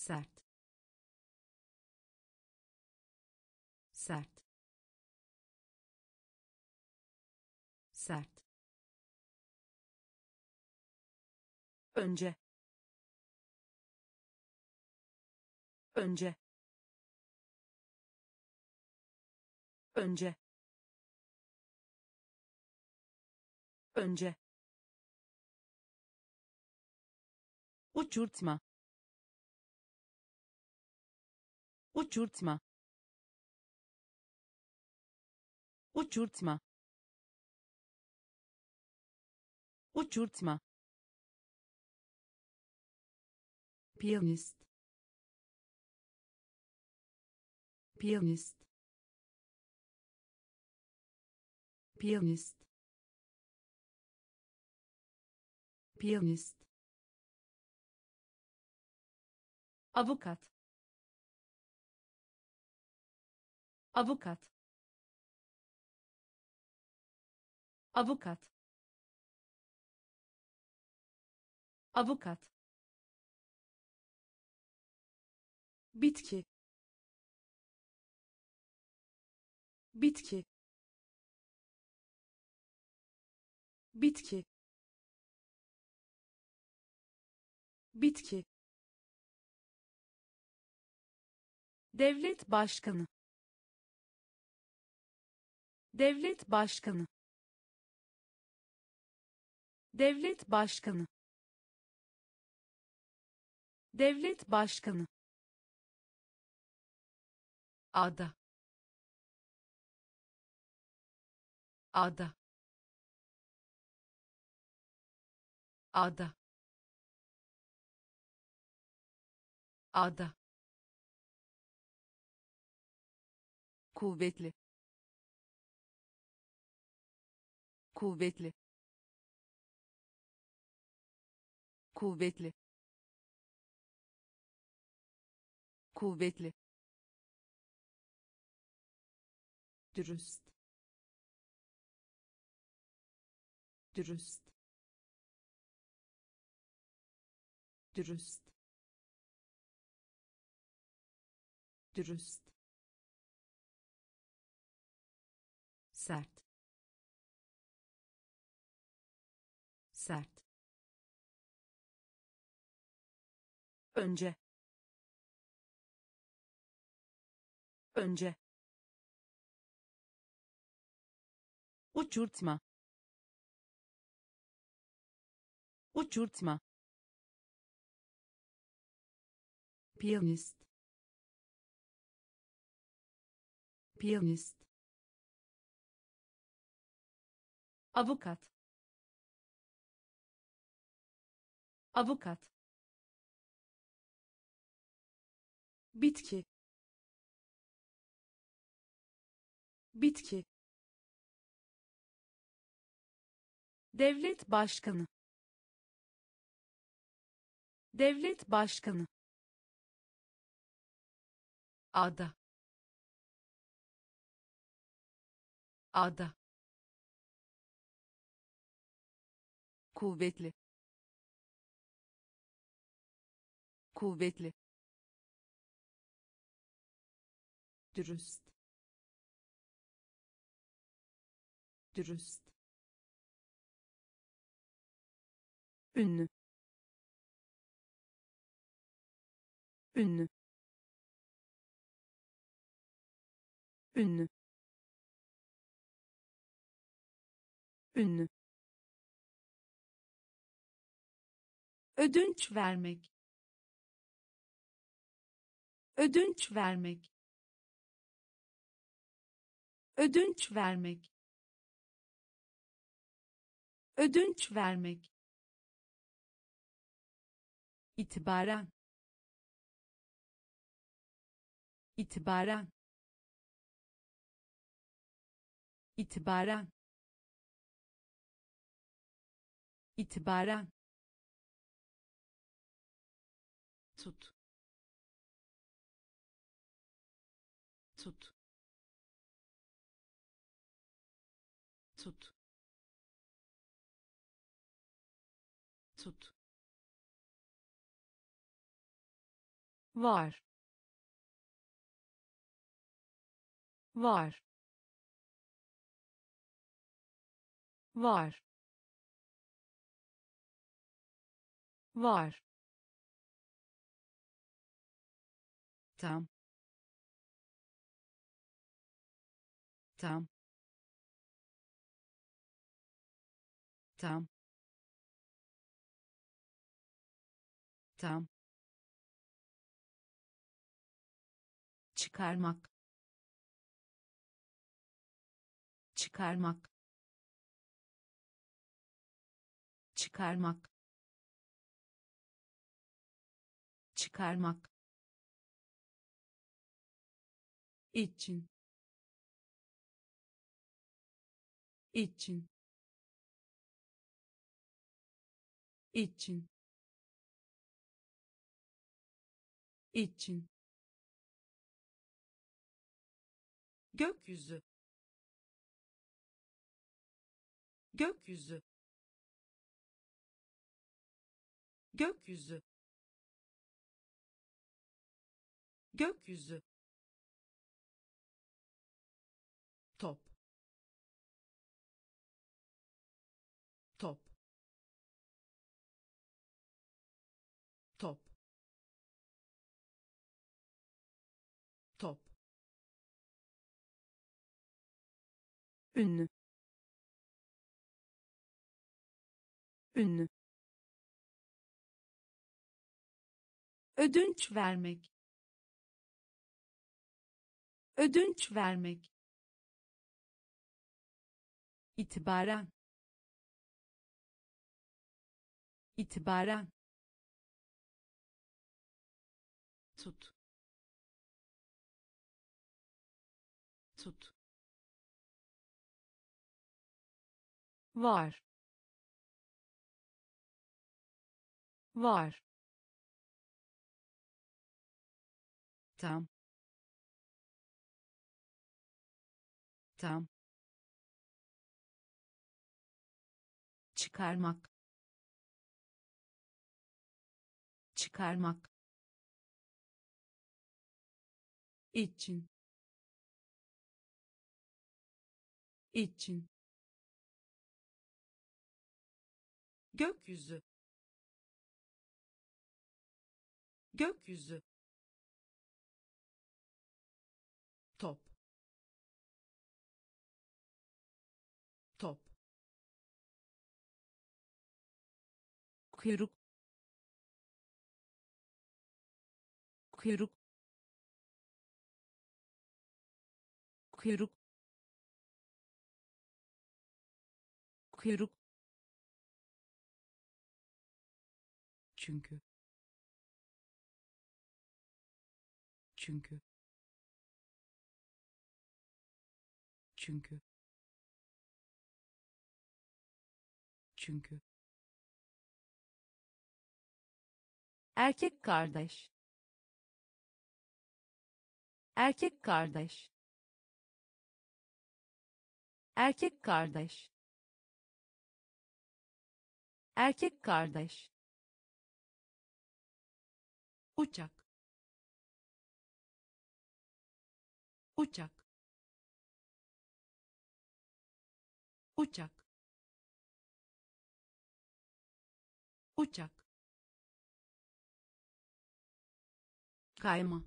sert. Sert. Sert. Önce. Önce. Önce. Önce. Uçurtma uçurtma. Uçurtma. Uçurtma. Piyanist. Piyanist. Piyanist. Piyanist. Avukat avukat. Avukat. Avukat. Bitki. Bitki. Bitki. Bitki. Devlet başkanı devlet başkanı. Devlet başkanı. Devlet başkanı. Ada. Ada. Ada. Ada. Kuvvetli kuvvetli. Kuvvetli. Kuvvetli. Dürüst. Dürüst. Dürüst. Dürüst. Sert sert. Önce. Önce. Uçurtma. Uçurtma. Piyanist. Piyanist. Avukat avukat. Bitki. Bitki. Devlet başkanı. Devlet başkanı. Ada. Ada. Kuvvetli kuvvetli. Dürüst. Dürüst. Ünlü. Ünlü. Ünlü. Ünlü. Ödünç vermek ödünç vermek. Ödünç vermek. Ödünç vermek. İtibaren. İtibaren. İtibaren. İtibaren. Tut tut. Tut. Tut. Var. Var. Var. Var. Tam tam tam tam çıkarmak. Çıkarmak. Çıkarmak. Çıkarmak. İçin için için için. Gökyüzü gökyüzü gökyüzü gökyüzü ünlü. Ünlü. Ödünç vermek. Ödünç vermek. İtibaren. İtibaren. Tut var. Var. Tam tam çıkarmak. Çıkarmak. İçin. İçin gökyüzü. Gökyüzü. Top. Top. Kuyruk. Kuyruk. Kuyruk. Kuyruk çünkü. Çünkü. Çünkü. Çünkü. Erkek kardeş. Erkek kardeş. Erkek kardeş. Erkek kardeş uçak uçak uçak uçak kayma.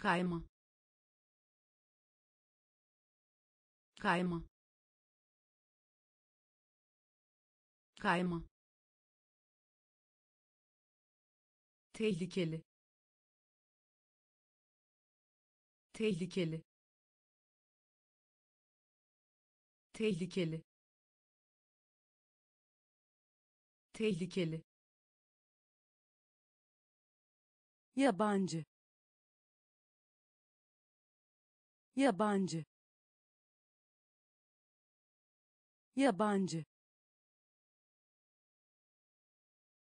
Kayma. Kayma. Kayma tehlikeli. Tehlikeli. Tehlikeli. Tehlikeli. Yabancı. Yabancı. Yabancı.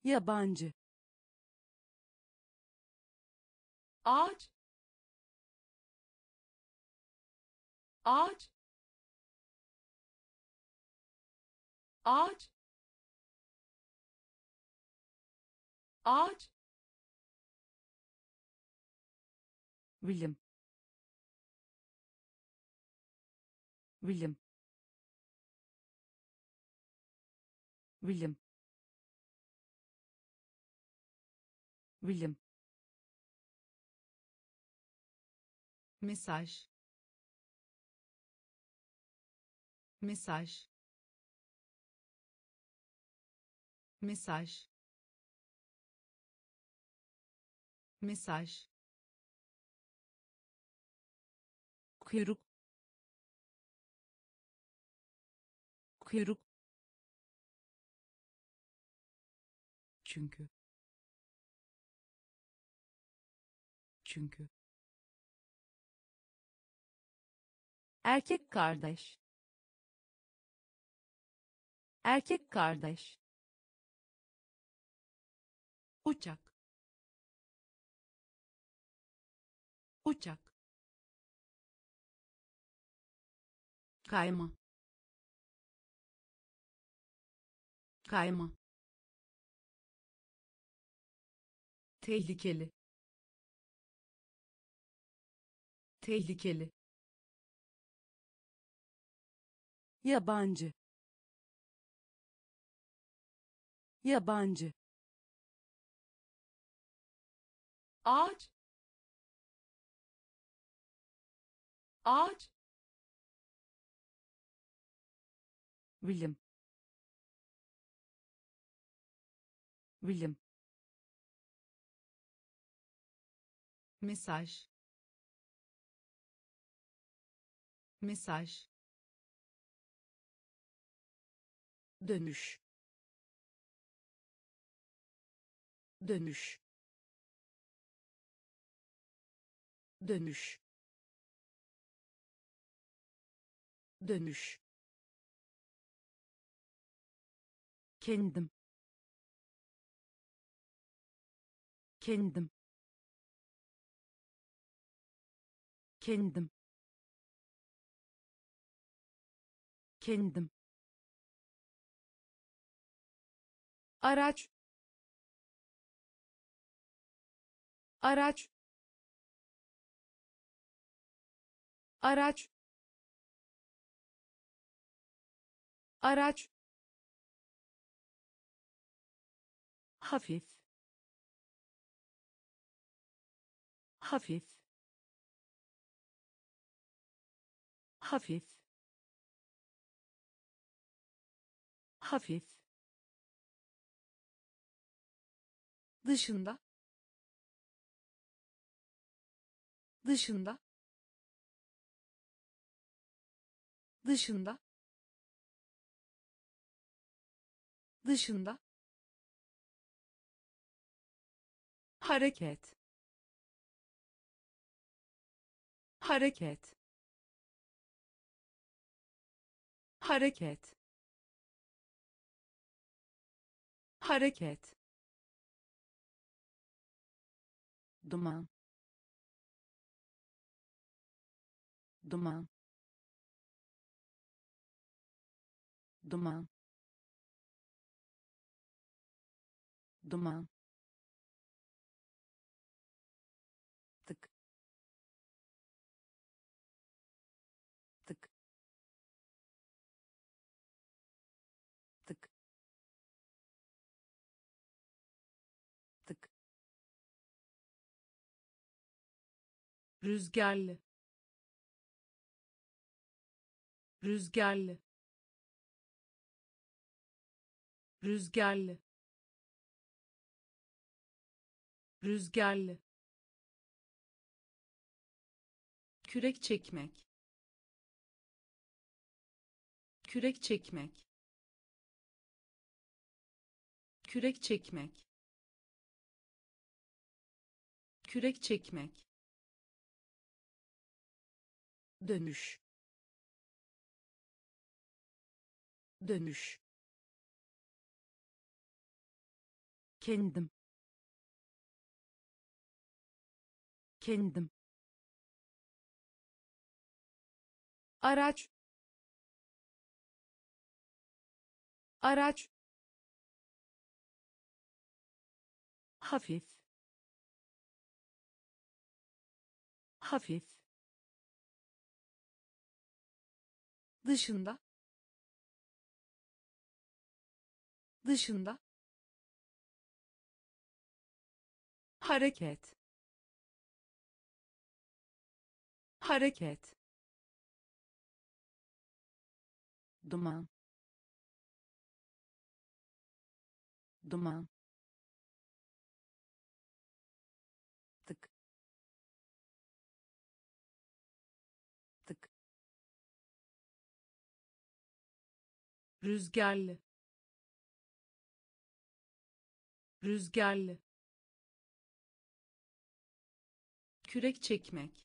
Yabancı ağaç. Ağaç. Ağaç. Ağaç. Bilim. Bilim. Bilim. Bilim mesaj. Mesaj. Mesaj. Mesaj. Kuyruk. Kuyruk. Çünkü. Çünkü erkek kardeş. Erkek kardeş. Uçak. Uçak. Kayma. Kayma. Tehlikeli. Tehlikeli yabancı. Yabancı. Ağaç. Ağaç. Bilim. Bilim. Mesaj. Mesaj dönüş. Dönüş. Dönüş. Dönüş. Kendim. Kendim. Kendim. Kendim araç. Araç. Araç. Araç. Hafif. Hafif. Hafif. Hafif dışında dışında dışında dışında. Hareket hareket. Hareket hareket duman duman duman duman rüzgarlı. Rüzgarlı. Rüzgarlı. Rüzgarlı. Kürek çekmek. Kürek çekmek. Kürek çekmek. Kürek çekmek dönüş. Dönüş. Kendim. Kendim. Araç. Araç. Hafif. Hafif dışında dışında hareket hareket duman duman rüzgarlı. Rüzgarlı. Kürek çekmek.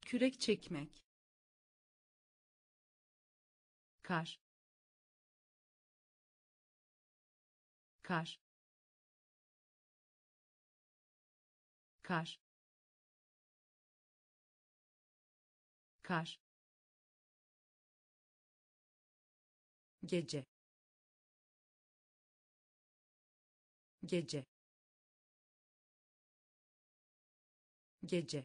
Kürek çekmek. Kar. Kar. Kar. Kar gece. Gece. Gece.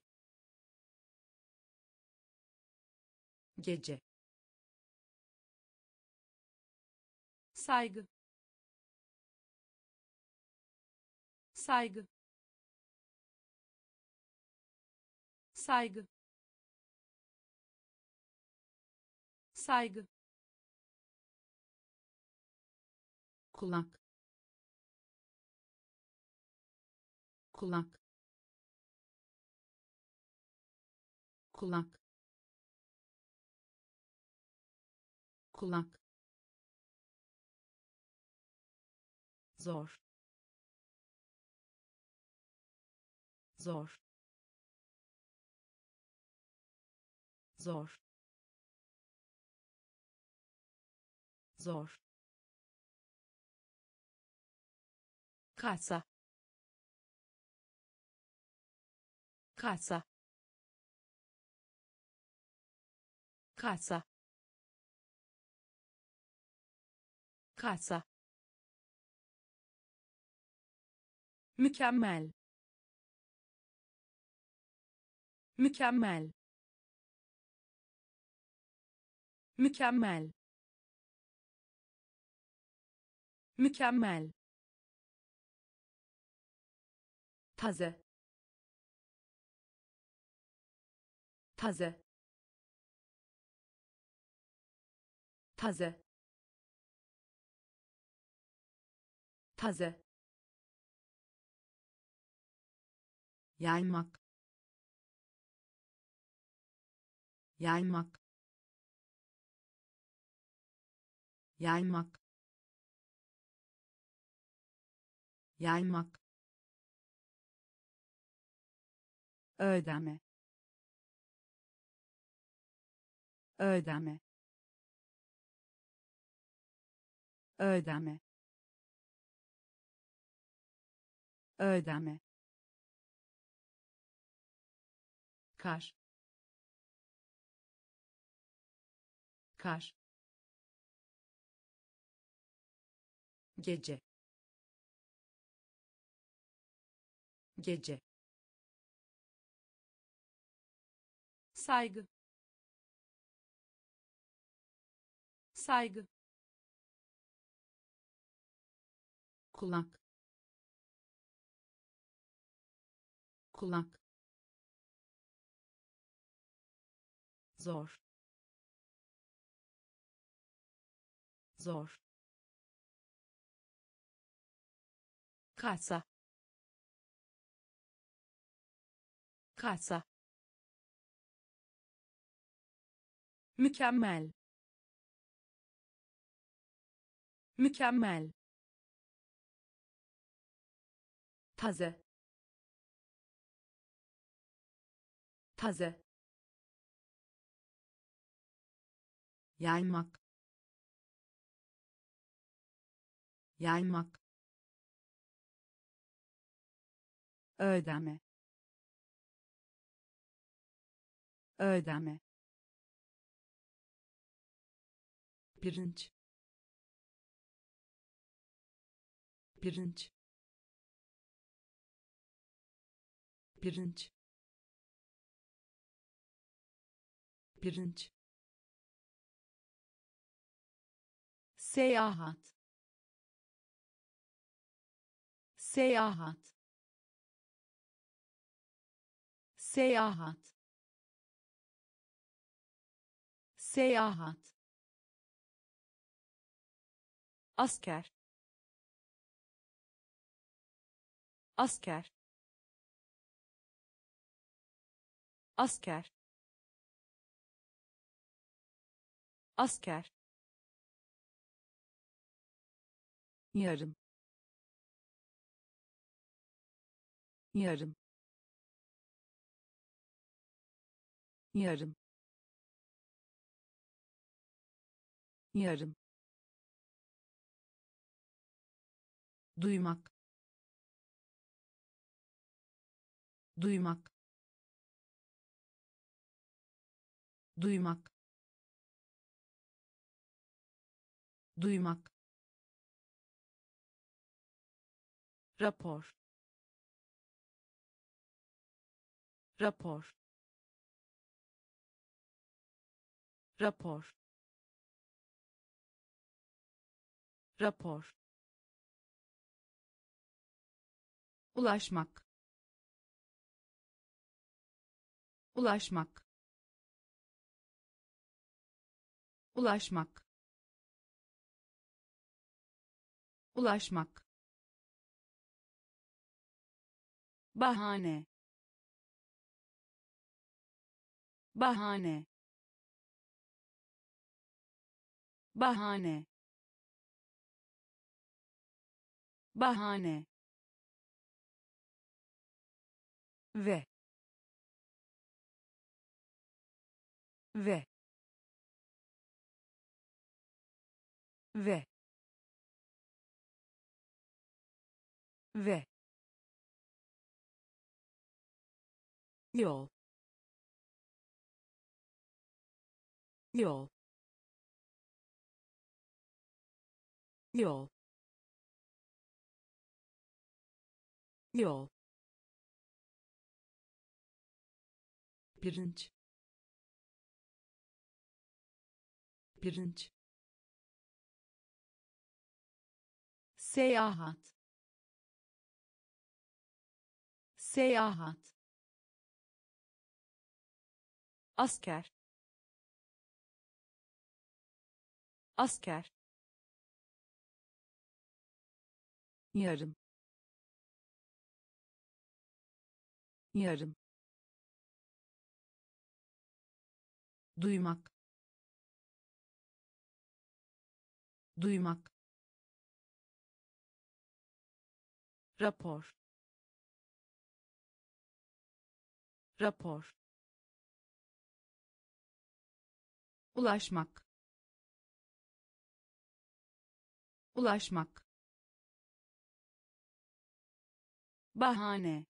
Gece. Saygı. Saygı. Saygı. Saygı kulak. Kulak. Kulak. Kulak. Zor. Zor. Zor. Zor kasa. Kasa. Kasa. Kasa. Mükemmel. Mükemmel. Mükemmel. Mükemmel taze. Taze. Taze. Taze. Yaymak. Yaymak. Yaymak. Yaymak ödeme ödeme ödeme ödeme kar. Kar. Gece. Gece saygı. Saygı. Kulak. Kulak. Zor. Zor. Kasa. Kasa mükemmel. Mükemmel. Taze. Taze. Yaymak. Yaymak. Ödeme ödeme pirinç. Pirinç. Pirinç. Pirinç. Seyahat. Seyahat. Seyahat. Seyahat asker. Asker. Asker. Asker. Yarım. Yarım. Yarım. Yarım duymak. Duymak. Duymak. Duymak. Rapor. Rapor. Rapor. Rapor ulaşmak. Ulaşmak. Ulaşmak. Ulaşmak. Bahane. Bahane. Bahane. Bahane ve ve ve ve yol. Yol. Yol. Yol pirinç. Pirinç. Seyahat. Seyahat. Asker. Asker. Yarım. Yarım duymak. Duymak. Rapor. Rapor. Ulaşmak. Ulaşmak. Bahane.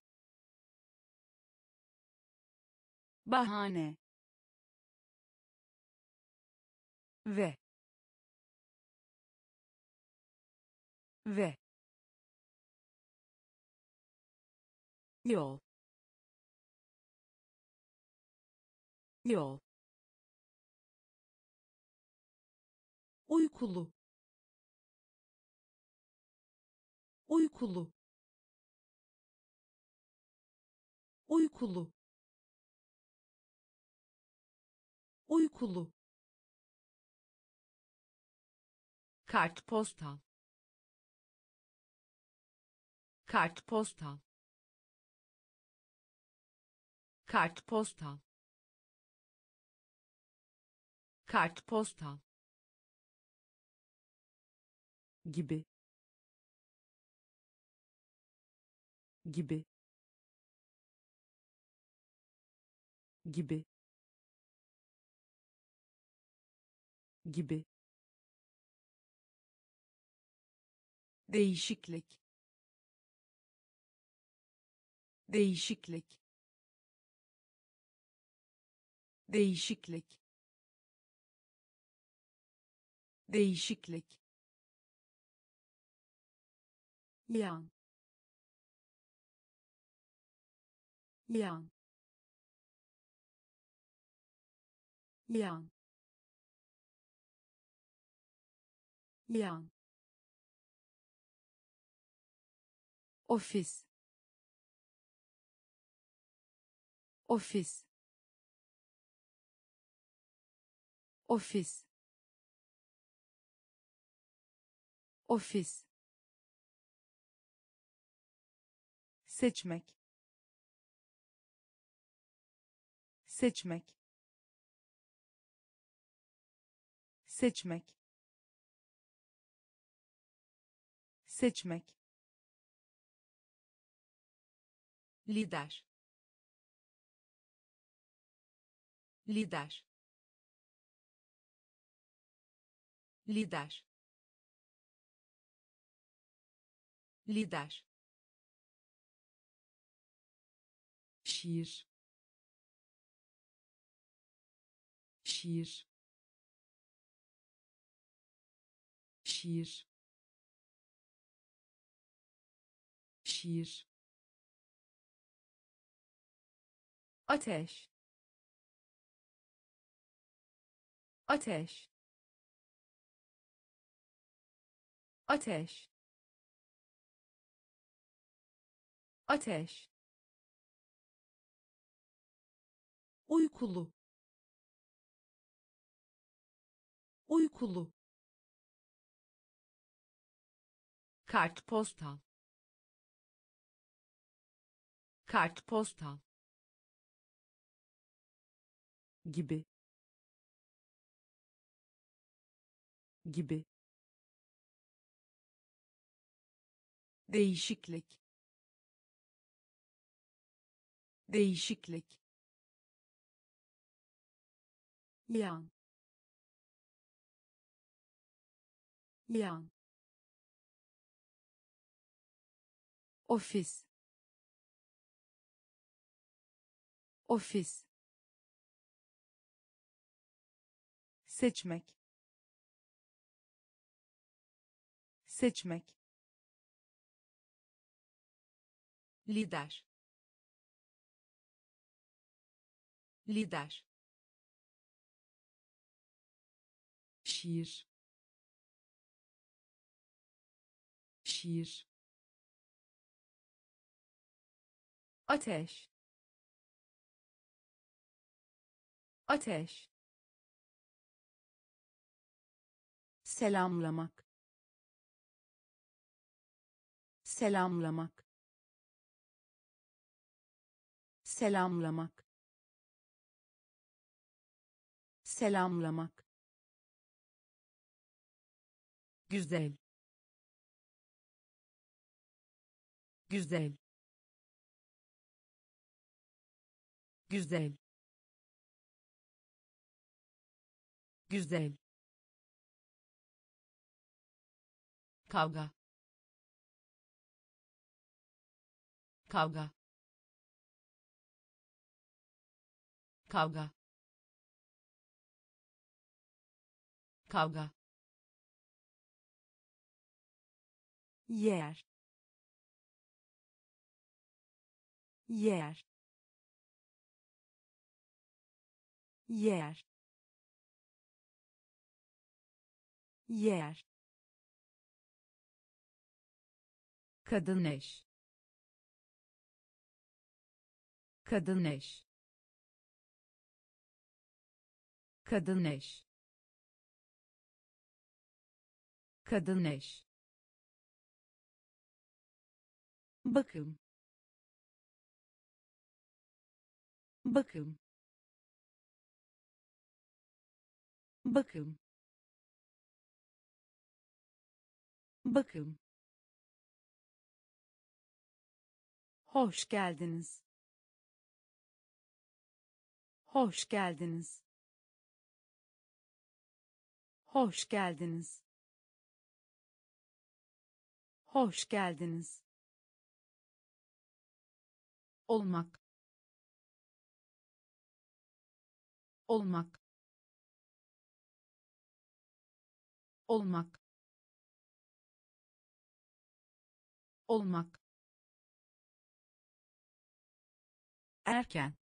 Bahane ve. Ve. Yol. Yol. Uykulu. Uykulu. Uykulu. Uykulu kartpostal kartpostal kartpostal kartpostal gibi. Gibi. Gibi. Gibi değişiklik. Değişiklik. Değişiklik. Değişiklik. Yan. Yan. Yan. Yan ofis. Ofis. Ofis. Ofis. Seçmek. Seçmek. Seçmek. Seçmek lider lider lider lider şiir şiir şiir şiir ateş. Ateş. Ateş. Ateş. Uykulu. Uykulu. Kartpostal. Kartpostal gibi. Gibi. Değişiklik. Değişiklik. Yan. Yan. Ofis. Ofis seçmek. Seçmek. Lider. Lider. Şiir. Şiir. Ateş. Ateş selamlamak. Selamlamak. Selamlamak. Selamlamak. Güzel. Güzel. Güzel. Güzel kavga. Kavga. Kavga. Kavga. Yer. Yer. Yer. Yer kadın eş. Kadın eş. Kadın eş. Kadın eş. Bakım. Bakım. Bakım. Bakım hoş geldiniz. Hoş geldiniz. Hoş geldiniz. Hoş geldiniz. Olmak. Olmak. Olmak. Olmak erken.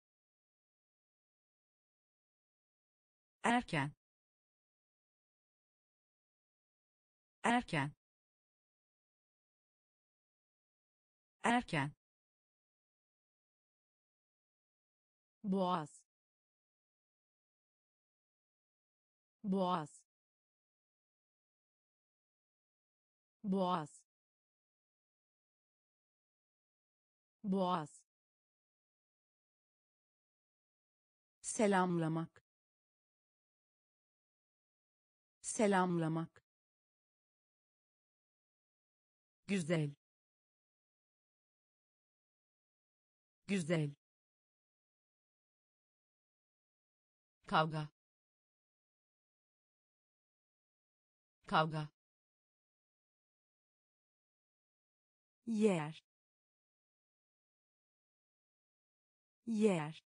Erken. Erken. Erken. Boğaz. Boğaz. Boğaz. Boğaz selamlamak. Selamlamak. Güzel. Güzel. Kavga. Kavga. Yer. Yer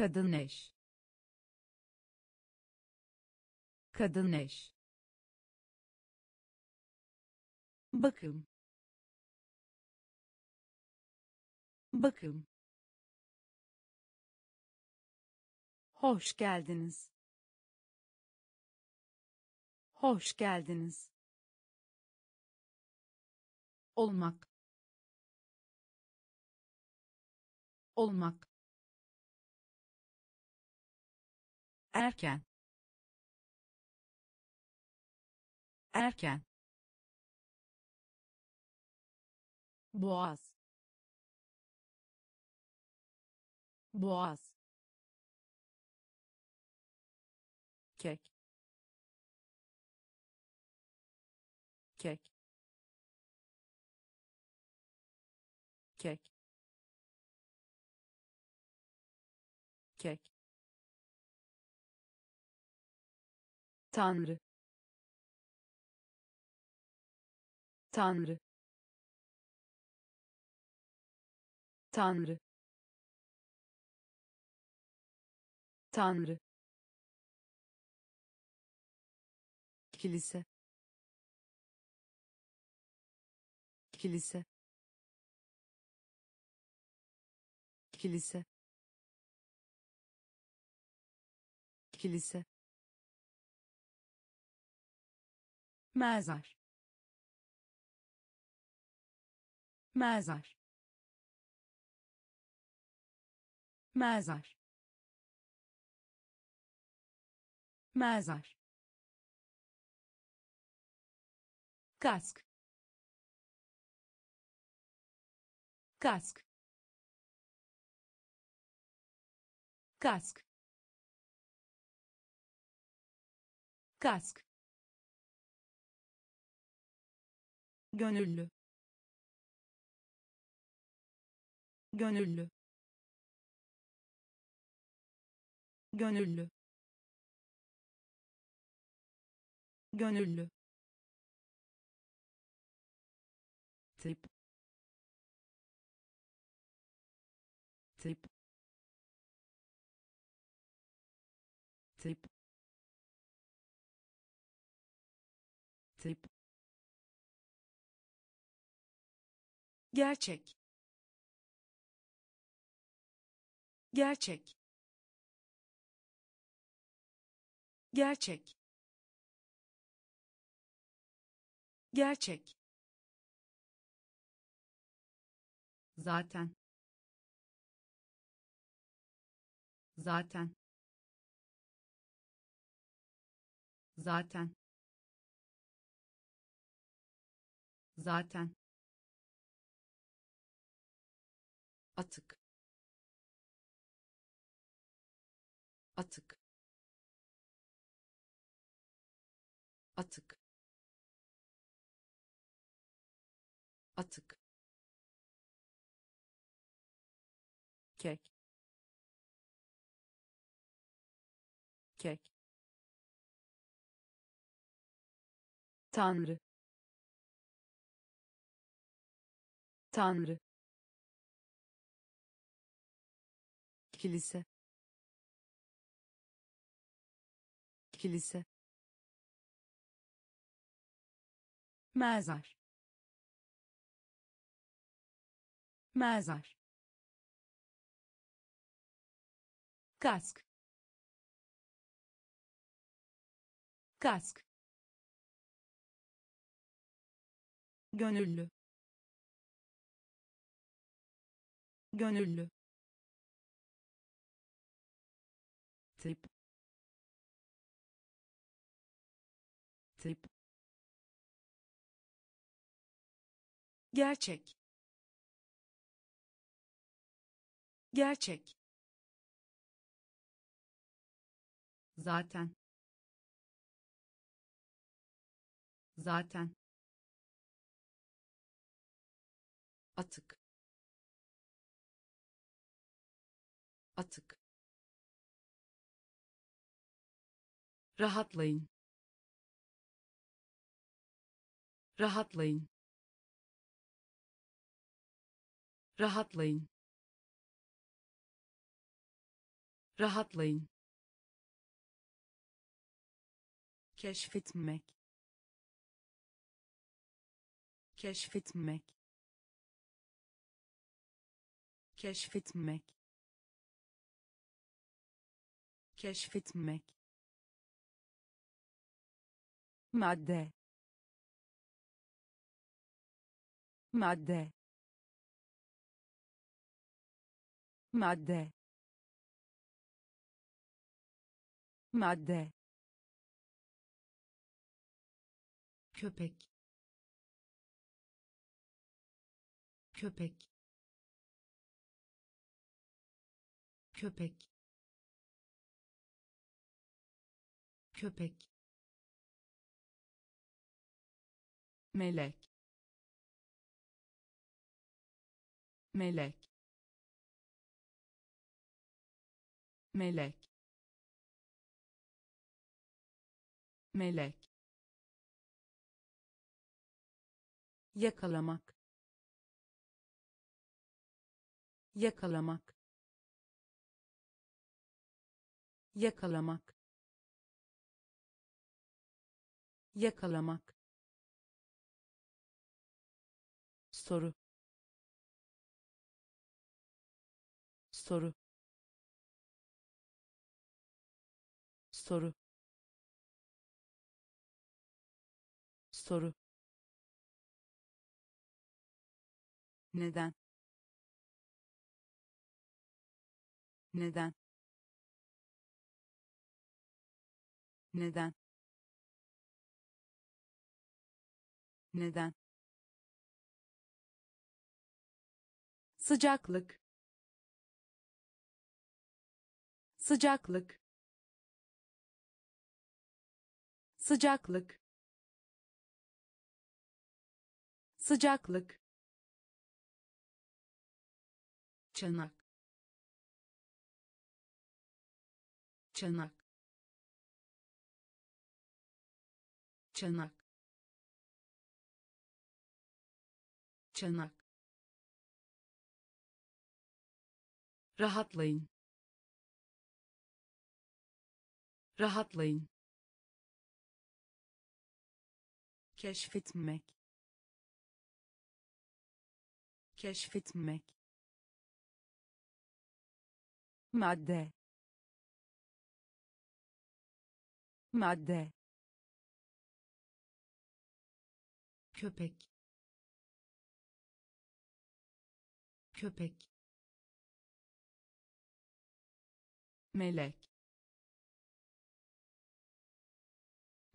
kadın eş. Kadın eş. Bakım. Bakım. Hoş geldiniz. Hoş geldiniz. Olmak. Olmak erken. Erken. Boğaz. Boğaz. Kek. Kek Tanrı. Tanrı. Tanrı. Tanrı. Kilise. Kilise. Kilise. Kilise mezar. Mezar. Mezar. Mezar. Kask. Kask. Kask. Kask gönüllü. Gönüllü. Gönüllü. Gönüllü. Tip tip tip tip gerçek. Gerçek. Gerçek. Gerçek. Zaten. Zaten. Zaten. Zaten atık. Atık. Atık. Atık. Kek. Kek. Tanrı. Tanrı kilise. Kilise. Mezar. Mezar. Kask. Kask. Gönüllü. Gönüllü tip. Tip. Gerçek. Gerçek. Zaten. Zaten. Atık. Atık rahatlayın. Rahatlayın. Rahatlayın. Rahatlayın. Keşfetmek. Keşfetmek. Keşfetmek. Keşfetmek madde. Madde. Madde. Madde. Köpek. Köpek. Köpek. Köpek melek. Melek. Melek. Melek. Yakalamak. Yakalamak. Yakalamak. Yakalamak soru. Soru. Soru. Soru. Neden? Neden? Neden? Neden sıcaklık. Sıcaklık. Sıcaklık. Sıcaklık. Çanak. Çanak. Çanak. Çanak rahatlayın. Rahatlayın. Keşfetmek. Keşfetmek. Madde. Madde. Köpek. Köpek melek.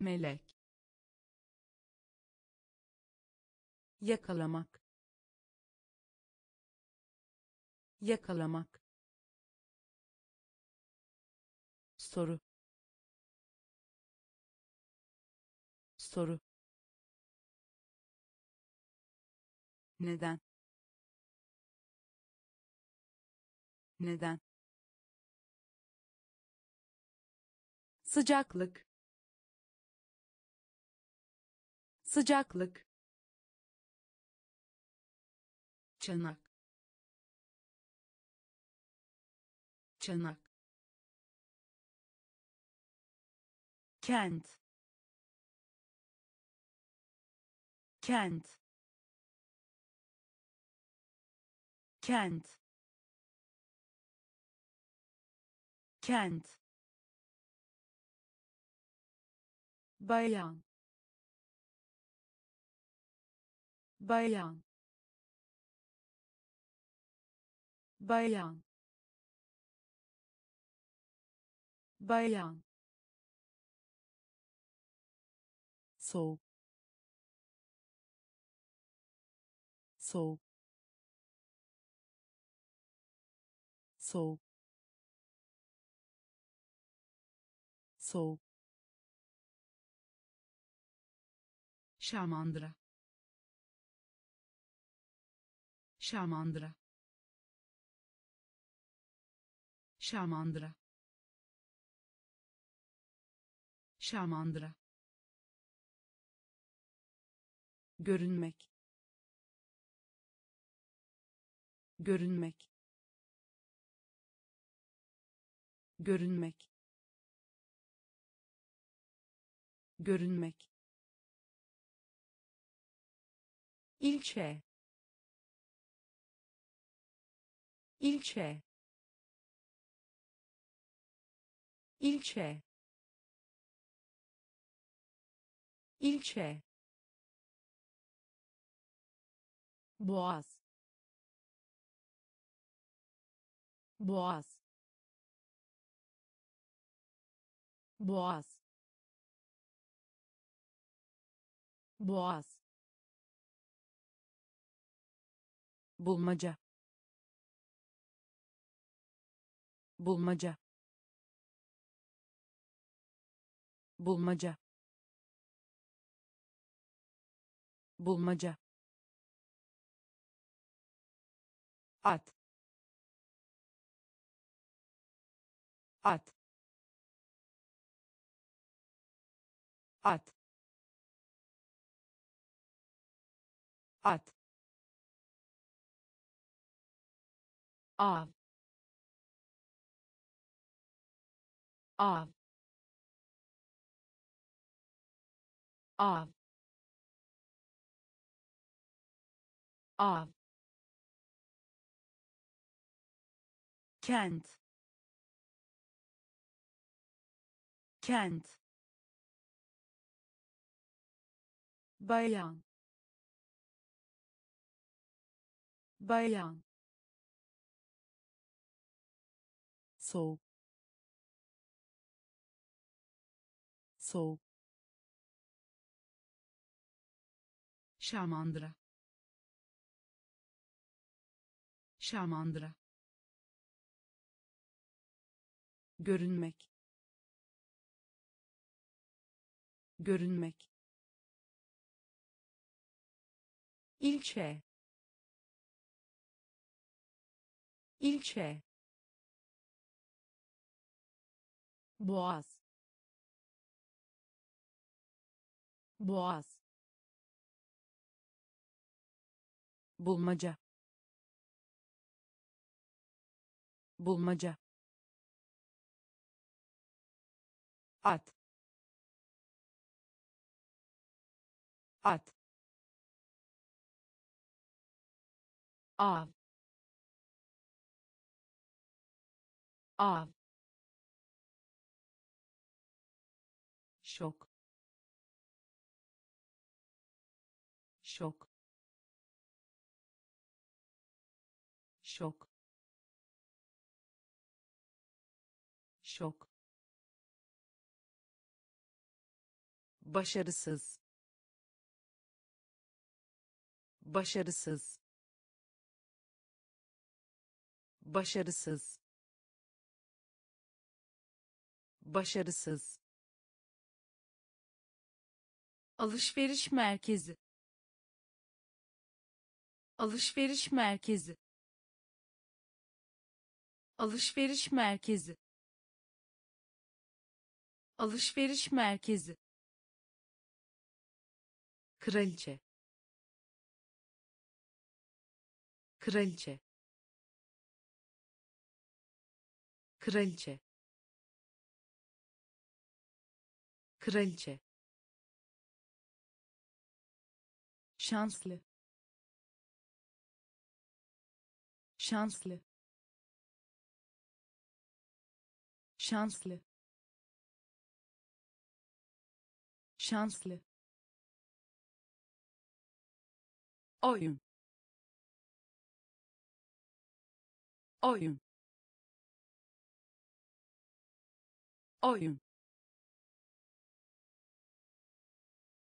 Melek. Yakalamak. Yakalamak. Soru. Soru. Neden? Neden sıcaklık. Sıcaklık. Çanak. Çanak. Kent. Kent. Kent. Kent bayan. Bayan. Bayan. Bayan. Soğuk soğuk soğuk soğuk şamandıra. Şamandıra. Şamandıra. Şamandıra. Görünmek. Görünmek. Görünmek. Görünmek ilçe ilçe ilçe ilçe boğaz boğaz boğaz boğaz bulmaca. Bulmaca. Bulmaca. Bulmaca. At. At. At. At av av av av. Kent. Kent. Bayan. Bayan soğuk. Soğuk. Şamandıra. Şamandıra. Görünmek. Görünmek. İlçe. İlçe boğaz. Boğaz. Bulmaca. Bulmaca. At. At. Av. Av şok. Şok. Başarısız. Başarısız. Başarısız. Başarısız. Alışveriş merkezi. Alışveriş merkezi alışveriş merkezi. Alışveriş merkezi. Kraliçe. Kraliçe. Kraliçe. Kraliçe. Şanslı. Şanslı şanslı. Şanslı. Oyun. Oyun. Oyun.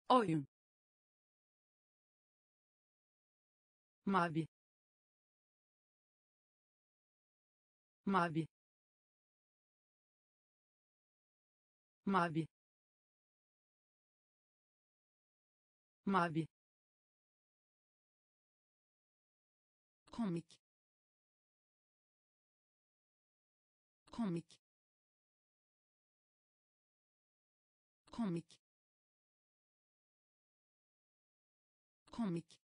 Oyun. Mavi. Mavi mavi. Mavi. Komik. Komik. Komik. Komik.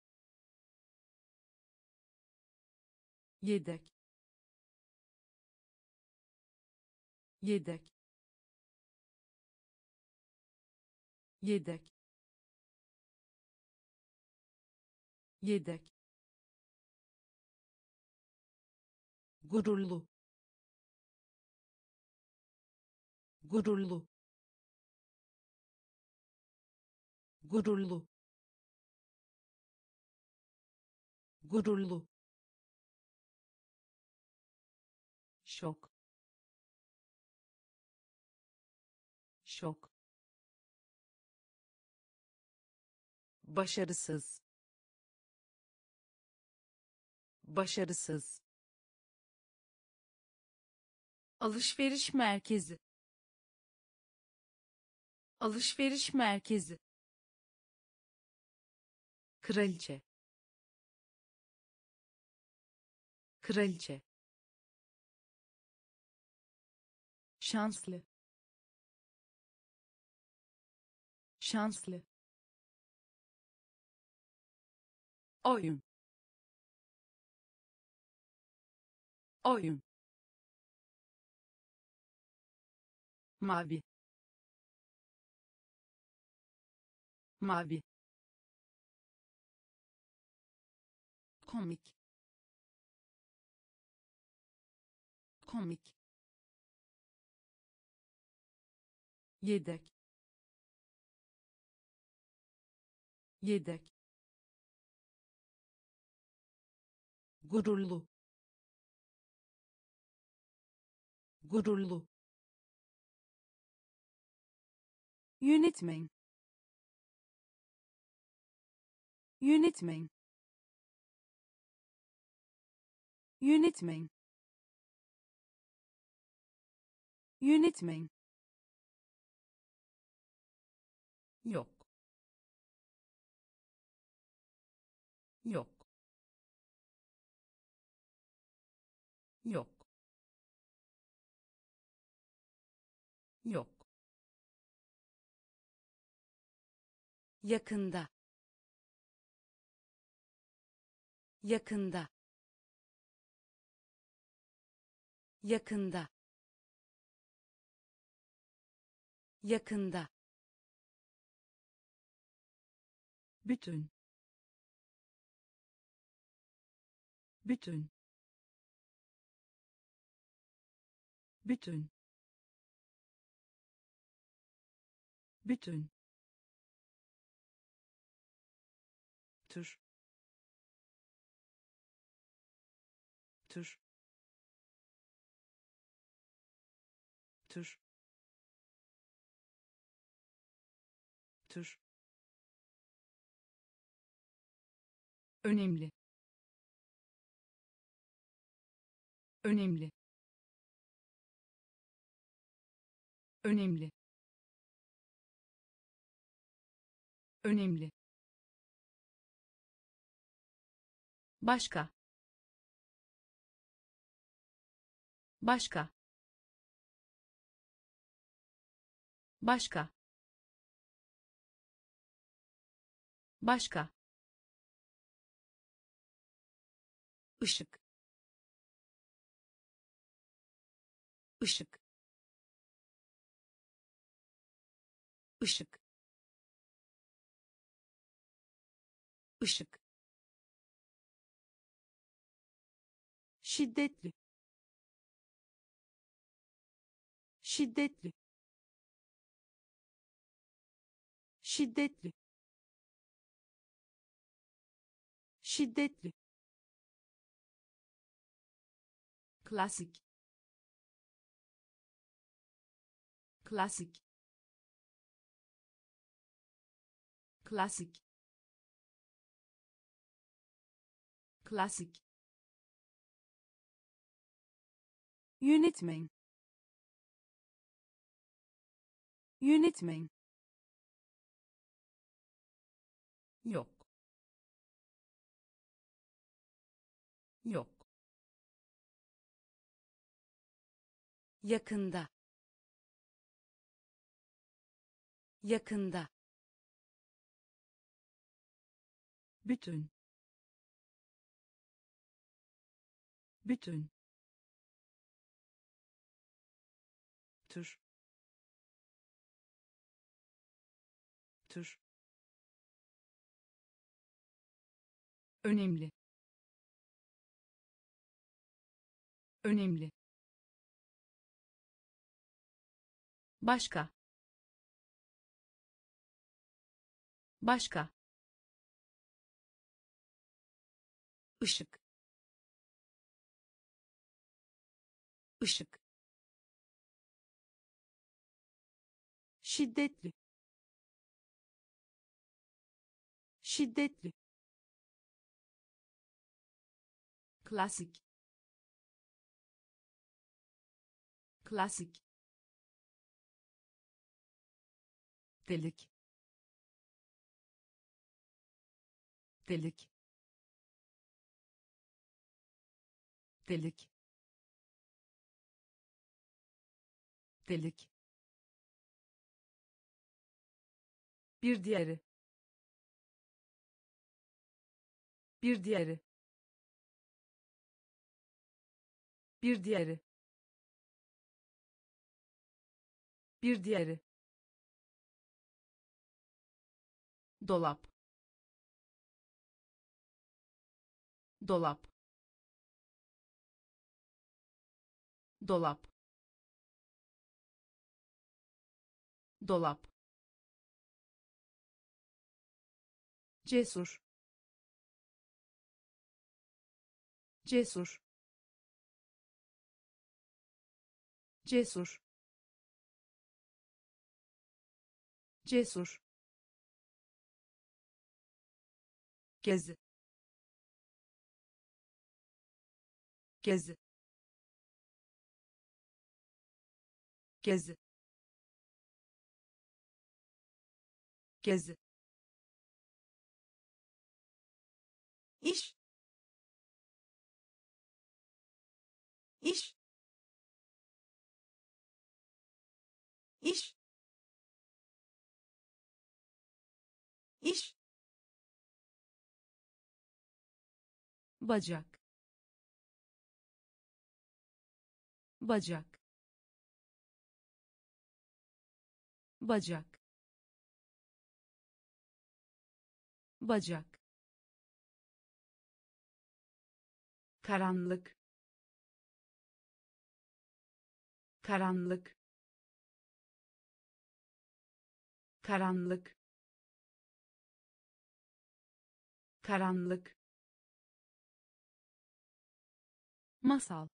Yedek. Yedek yedek. Yedek. Gururlu. Gururlu. Gururlu. Gururlu. Şok. Şok başarısız başarısız alışveriş merkezi alışveriş merkezi kraliçe kraliçe şanslı şanslı oyun. Oyun. Mavi. Mavi. Komik. Komik. Yedek. Yedek gururlu. Gururlu. Yönetmen. Yönetmen. Yönetmen. Yönetmen. Yok. Yok yok. Yok. Yakında. Yakında. Yakında. Yakında. Bütün. Bütün bütün. Bütün. Tür. Tür. Tür. Tür. Önemli. Önemli önemli. Önemli. Başka. Başka. Başka. Başka. Işık ışık ışık ışık şiddetli. Şiddetli. Şiddetli. Şiddetli. Klasik. Klasik klasik. Klasik. Yönetmen. Yönetmen. Yok. Yok. Yakında. Yakında bütün. Bütün. Tür. Tür. Önemli. Önemli. Başka. Başka ışık ışık şiddetli. Şiddetli. Klasik. Klasik. Delik. Delik delik. Delik. Bir diğeri. Bir diğeri. Bir diğeri. Bir diğeri. Dolap. Dolap dolap. Dolap. Cesur. Cesur. Cesur. Cesur. Gezi. Gezi gezi gezi iş. İş. İş. İş. Bacak. Bacak bacak. Bacak. Karanlık. Karanlık. Karanlık. Karanlık. Masal.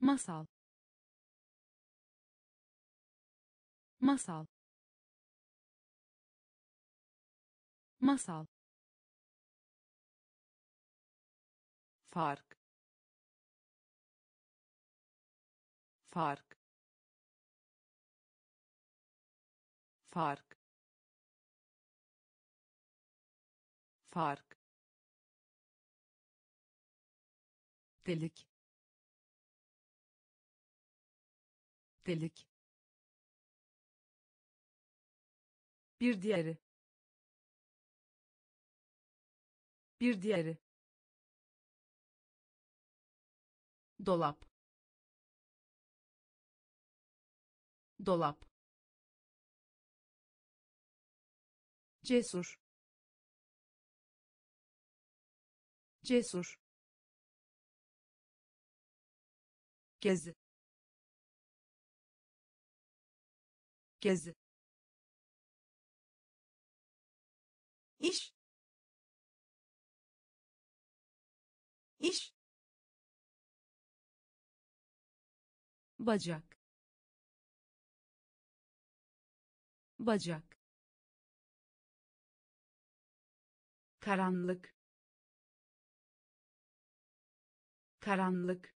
Masal masal. Masal. Fark. Fark. Fark. Fark. Delik. Delik bir diğeri. Bir diğeri. Dolap. Dolap. Cesur. Cesur. Gezi. Gezi iş. İş. Bacak. Bacak. Karanlık. Karanlık.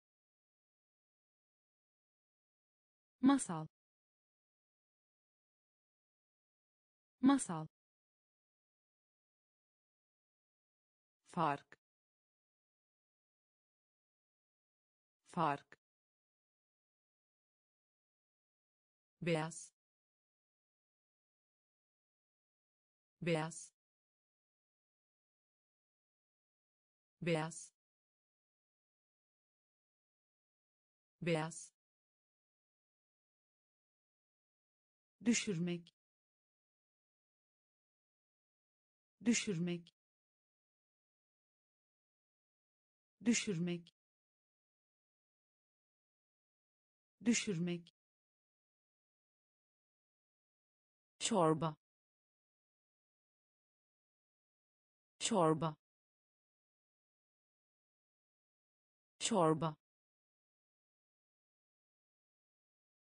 Masal. Masal fark. Fark. Beyaz. Beyaz. Beyaz. Beyaz. Düşürmek. Düşürmek düşürmek. Düşürmek. Çorba. Çorba. Çorba.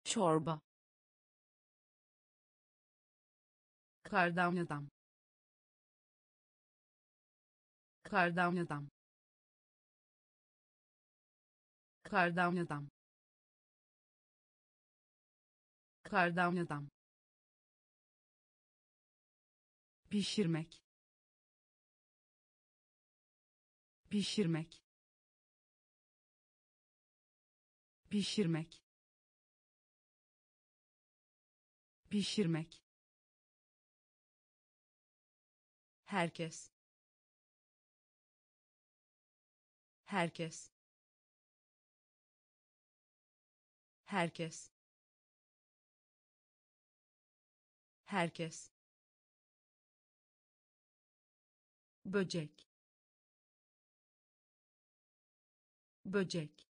Çorba. Kardan adam kardan adam kardan adam. Kardan adam. Pişirmek. Pişirmek. Pişirmek. Pişirmek. Herkes. Herkes herkes. Herkes. Böcek. Böcek.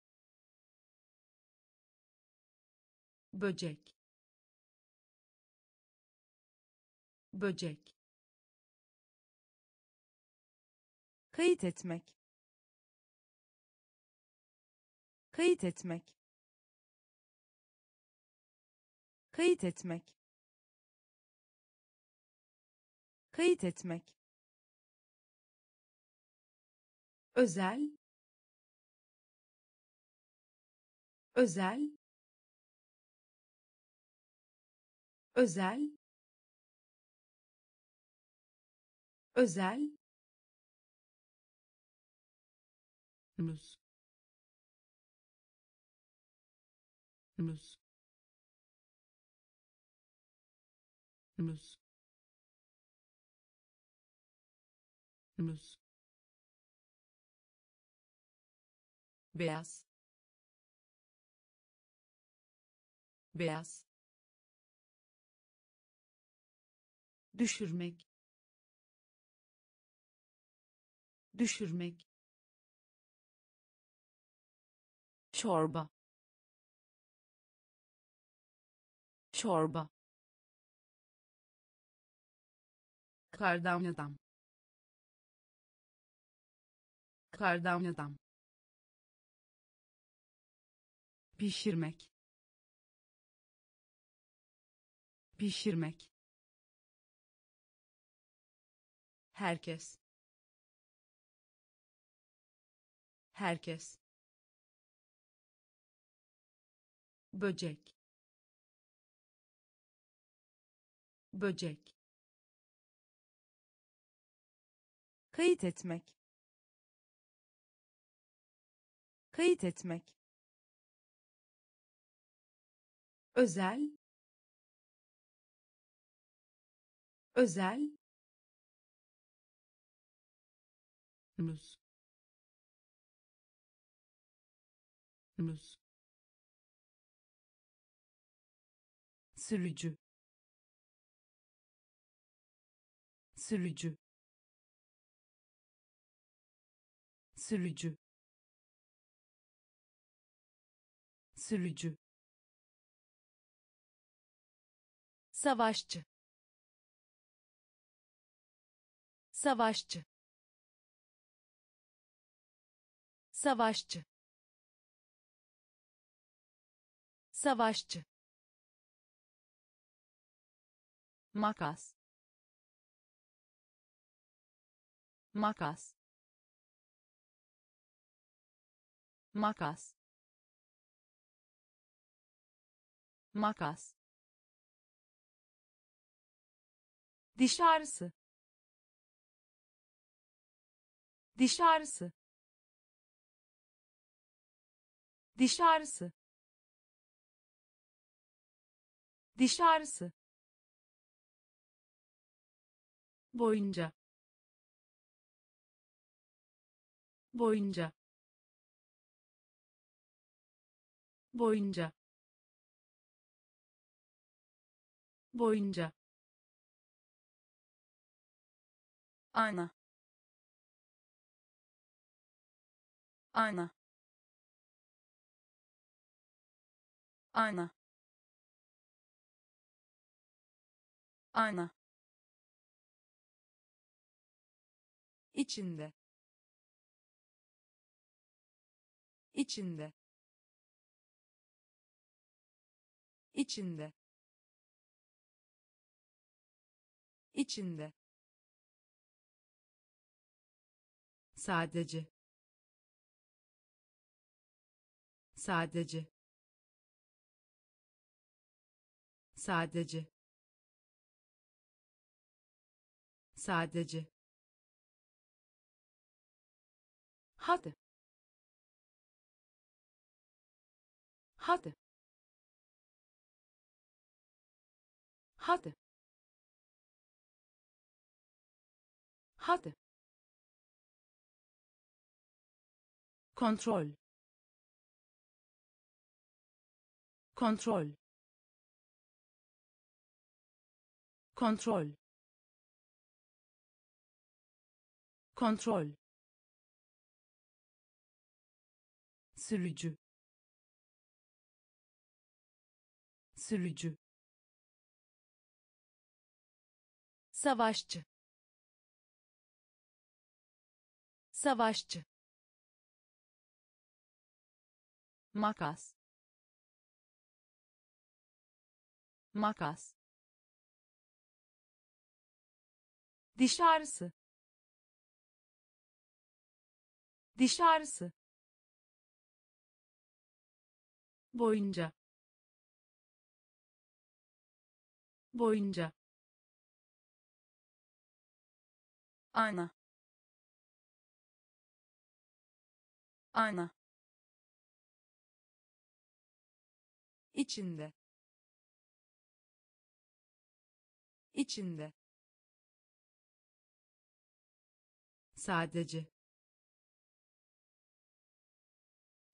Böcek. Böcek. Kayıt etmek. Kayıt etmek kayıt etmek. Kayıt etmek. Özel. Özel. Özel. Özel. Muz muz muz muz beyaz beyaz düşürmek. Düşürmek. Çorba. Çorba kardan adam. Kardan adam. Pişirmek. Pişirmek. Herkes. Herkes. Böcek. Böcek kayıt etmek. Kayıt etmek. Özel. Özel. Muz muz sürücü. Sürücü sürücü. Sürücü. Savaşçı. Savaşçı. Savaşçı. Savaşçı. Makas. Makas makas. Makas. Dışarısı dışarısı dışarısı dışarısı boyunca. Boyunca boyunca boyunca ana ana ana ana içinde. İçinde içinde. İçinde. Sadece. Sadece. Sadece. Sadece. Hadi. Hadi hadi. Hadi. Kontrol. Kontrol. Kontrol. Kontrol. Sürücü. Sürücü savaşçı. Savaşçı. Makas. Makas. Dışarısı dışarısı boyunca. Boyunca ana ana içinde. İçinde. Sadece.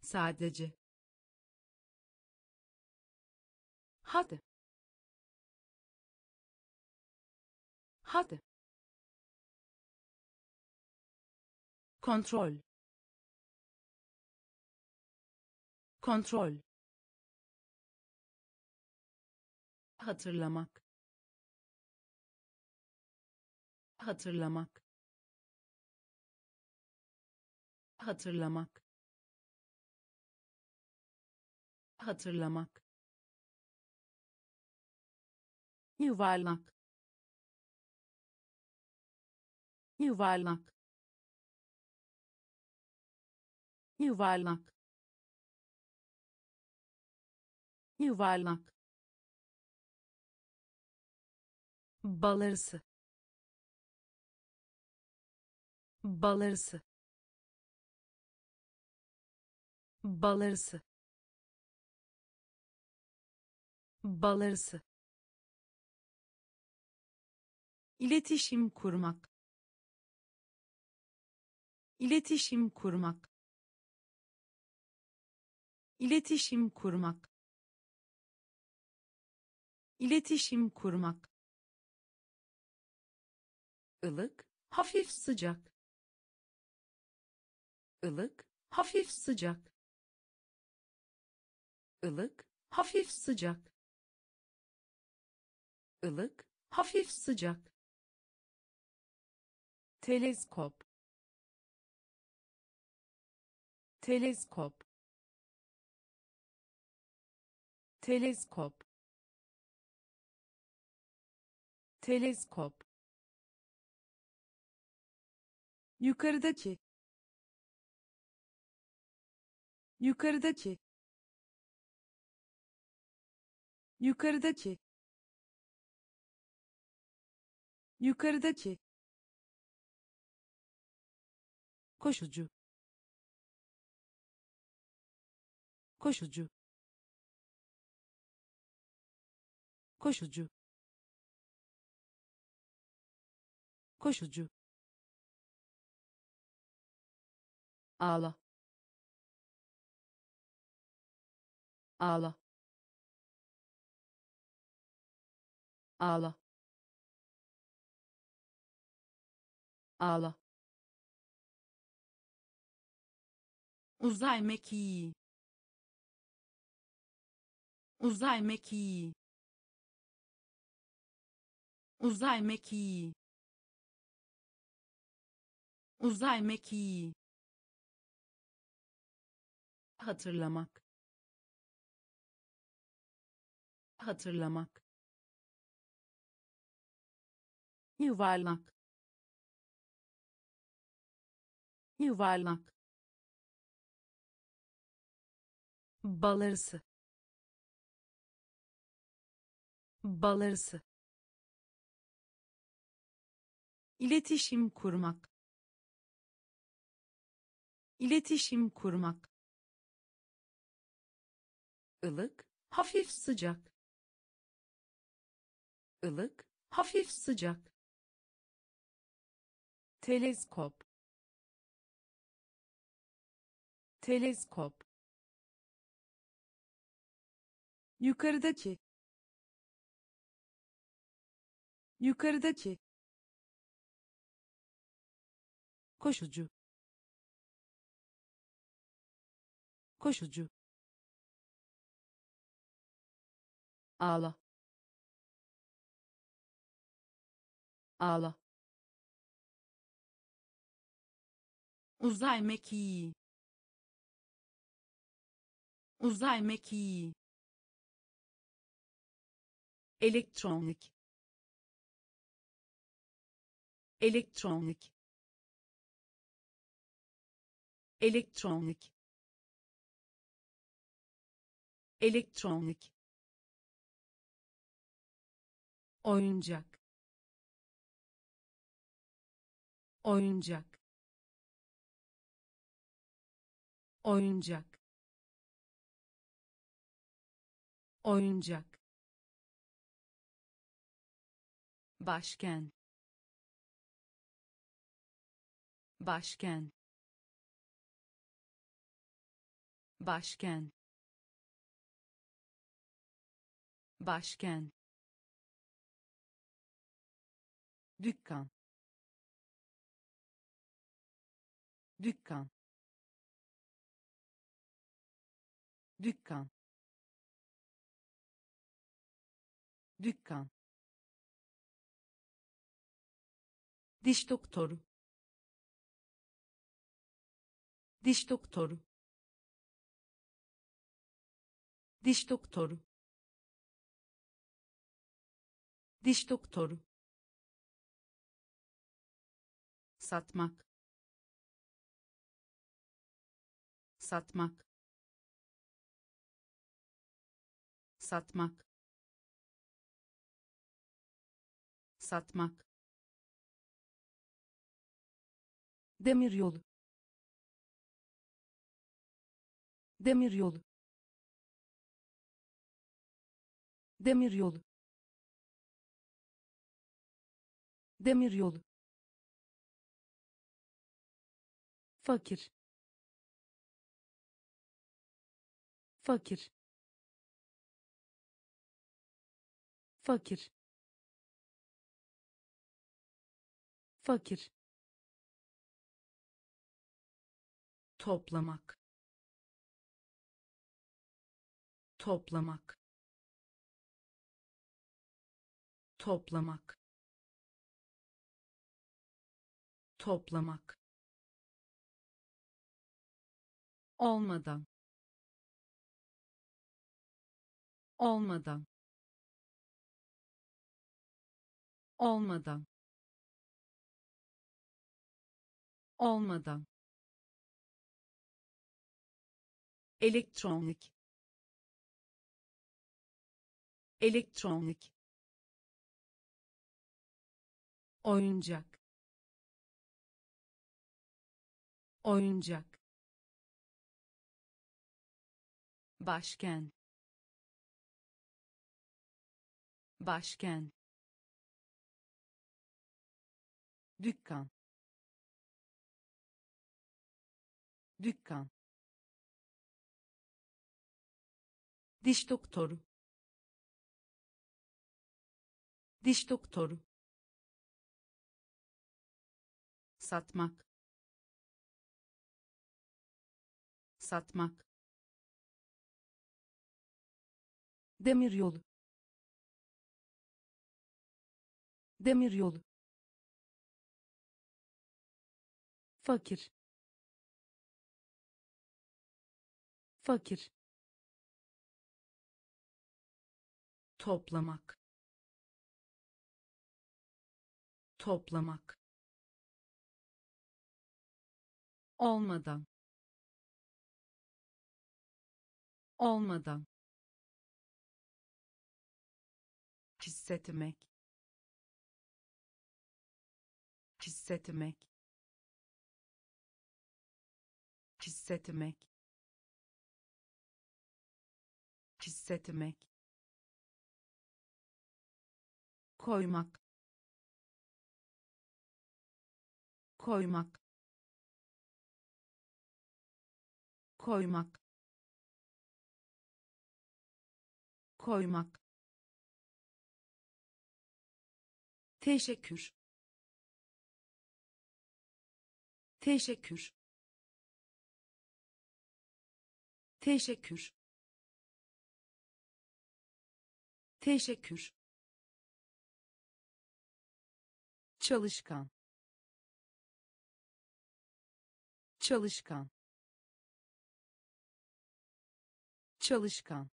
Sadece. Hadi. Hadi kontrol. Kontrol. Hatırlamak. Hatırlamak. Hatırlamak. Hatırlamak. Yuvarlak. Yuvarlak yuvarlak. Yuvarlak. Balırsı. Balırsı. Balırsı. Balırsı. İletişim kurmak. İletişim kurmak iletişim kurmak. İletişim kurmak. Ilık hafif sıcak. Ilık hafif sıcak. Ilık hafif sıcak. Ilık hafif sıcak. Teleskop. Teleskop teleskop. Teleskop. Yukarıdaki. Yukarıdaki. Yukarıdaki. Yukarıdaki. Koşucu. Koşucu koşucu. Koşucu. Ağla. Ağla. Ağla. Ağla. Uzay mekiği. Uzay mekiği uzay mekiği. Uzay mekiği. Hatırlamak. Hatırlamak. Yuvarlak. Yuvarlak. Balarısı balarısı iletişim kurmak. İletişim kurmak. Ilık hafif sıcak. Ilık hafif sıcak. Teleskop. Teleskop. Yukarıdaki. Yukarıdaki koşucu. Koşucu. Ağla. Ağla. Uzay mekiği. Uzay mekiği. Elektronik. Elektronik elektronik. Elektronik. Oyuncak. Oyuncak. Oyuncak. Oyuncak. Başken. Başken başken başken dükkan. Dükkan. Dükkan. Dükkan. Diş doktoru. Diş doktoru diş doktoru. Diş doktoru. Satmak. Satmak. Satmak. Satmak. Demiryolu. Demiryolu demiryolu demiryolu fakir fakir fakir fakir toplamak toplamak toplamak. Toplamak. Olmadan. Olmadan. Olmadan. Olmadan. Elektronik. Elektronik oyuncak. Oyuncak. Başken başken dükkan. Dükkan. Diş doktoru. Diş doktoru satmak. Satmak. Demiryolu demiryolu fakir. Fakir. Toplamak. Toplamak olmadan. Olmadan. Hissetmek. Hissetmek. Hissetmek. Hissetmek. Koymak. Koymak koymak koymak teşekkür teşekkür teşekkür teşekkür çalışkan çalışkan çalışkan.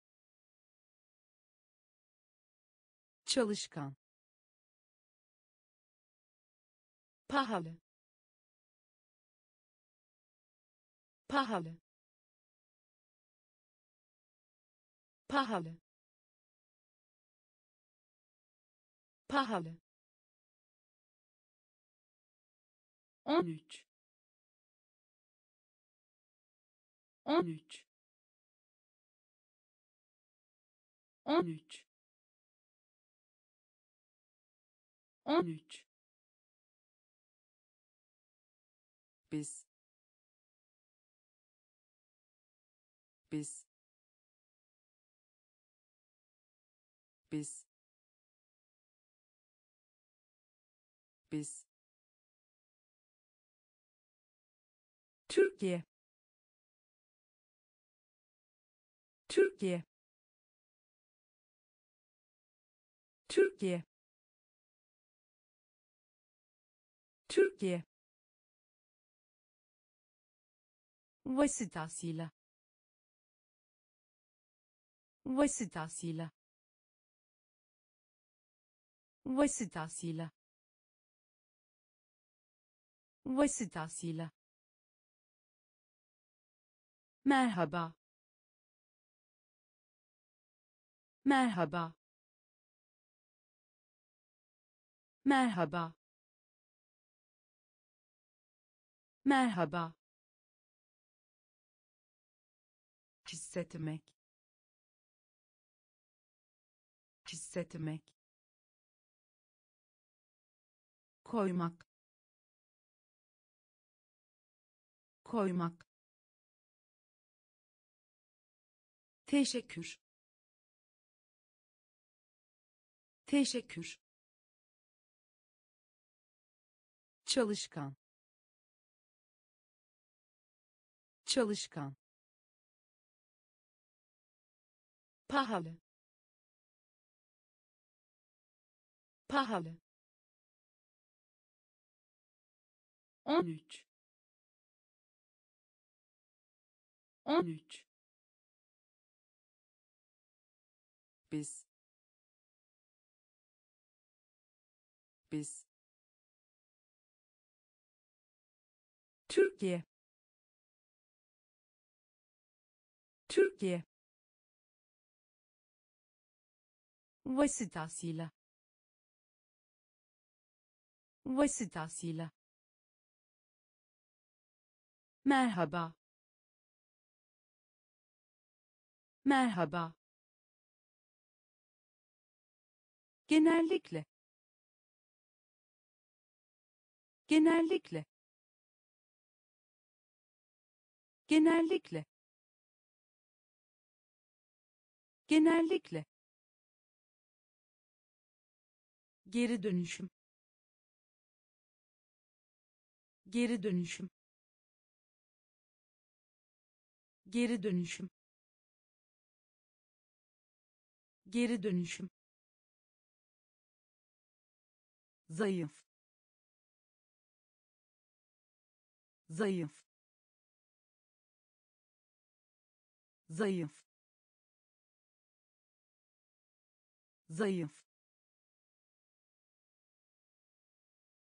Çalışkan. Pahalı. Pahalı. Pahalı. Pahalı. On üç on üç. on üç. Biz. Biz. Biz. Biz. Türkiye. Türkiye Türkiye. Türkiye. Vasıtasıyla. Vasıtasıyla. Vasıtasıyla. Vasıtasıyla. Merhaba. Merhaba merhaba. Merhaba. Hissetmek. Hissetmek. Koymak. Koymak. Teşekkür. Teşekkür çalışkan. Çalışkan. Pahalı. Pahalı. On üç. On üç. Biz. Biz Türkiye. Türkiye. Vasıtasıyla. Vasıtasıyla. Merhaba. Merhaba. Genellikle. Genellikle genellikle. Genellikle. Geri dönüşüm. Geri dönüşüm. Geri dönüşüm. Geri dönüşüm. Zayıf. Zayıf zayıf. Zayıf.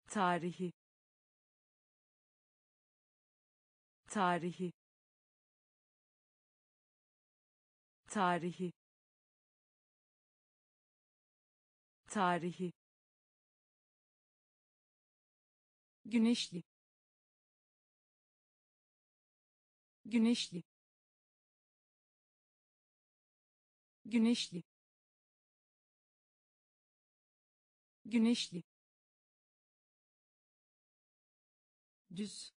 Tarihi. Tarihi. Tarihi. Tarihi. Güneşli. Güneşli güneşli. Güneşli. Düz.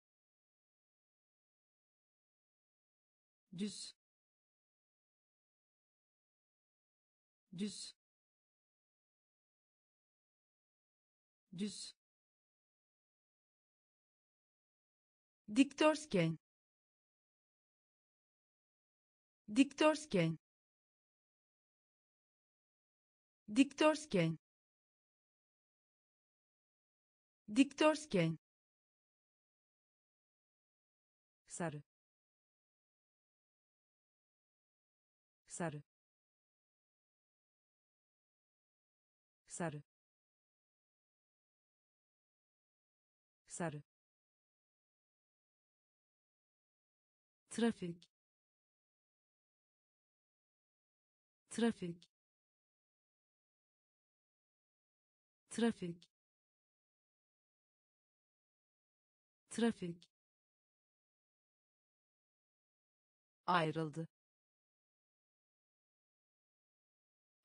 Düz. Düz. Düz. Dikdörtgen. Dikdörtgen dikdörtgen. Dikdörtgen. Sarı. Sarı. Sarı. Sarı. Trafik. Trafik trafik. Trafik. Ayrıldı.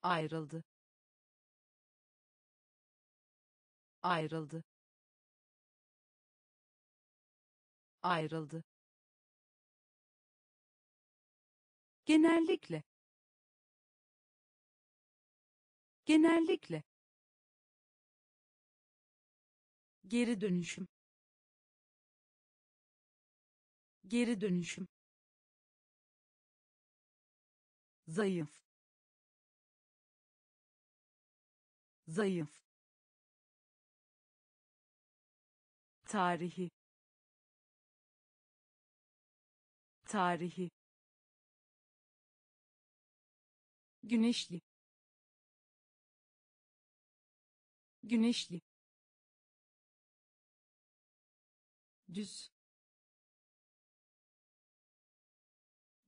Ayrıldı. Ayrıldı. Ayrıldı. Genellikle. Genellikle geri dönüşüm. Geri dönüşüm. Zayıf. Zayıf. Tarihi. Tarihi. Güneşli. Güneşli düz.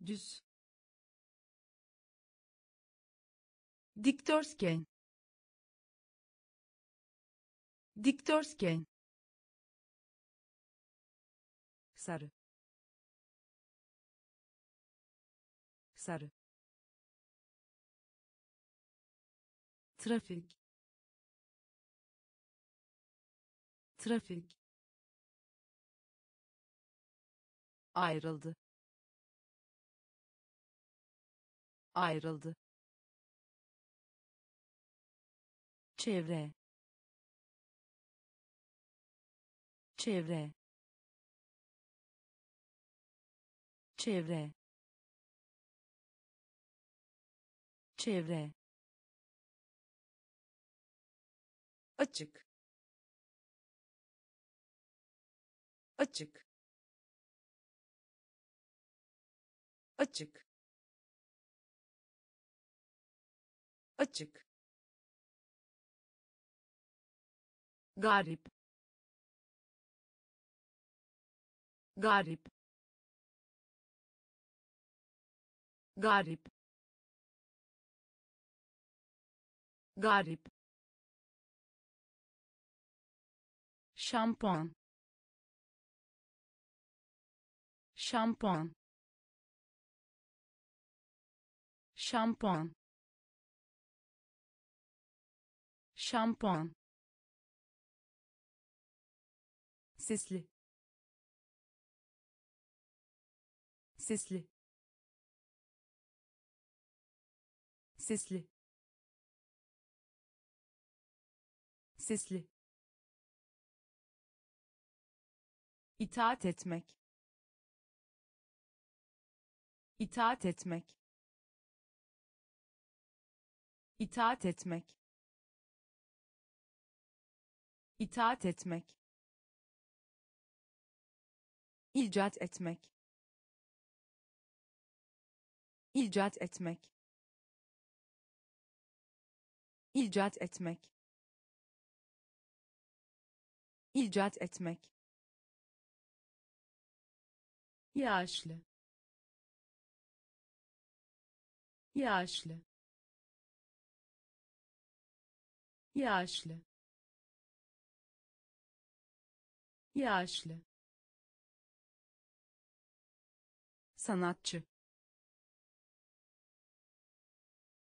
Düz. Dikdörtgen. Dikdörtgen. Sarı. Sarı. Trafik. Trafik ayrıldı. Ayrıldı. Çevre. Çevre. Çevre. Çevre. Açık. Açık açık. Açık. Garip. Garip. Garip. Garip. Şampuan. Şampuan şampuan. Şampuan. Sesli sesli sesli sesli itaat etmek. İtaat etmek itaat etmek. İtaat etmek. İcat etmek. İcat etmek. İcat etmek. İcat etmek. Yaşlı yaşlı yaşlı. Yaşlı. Sanatçı.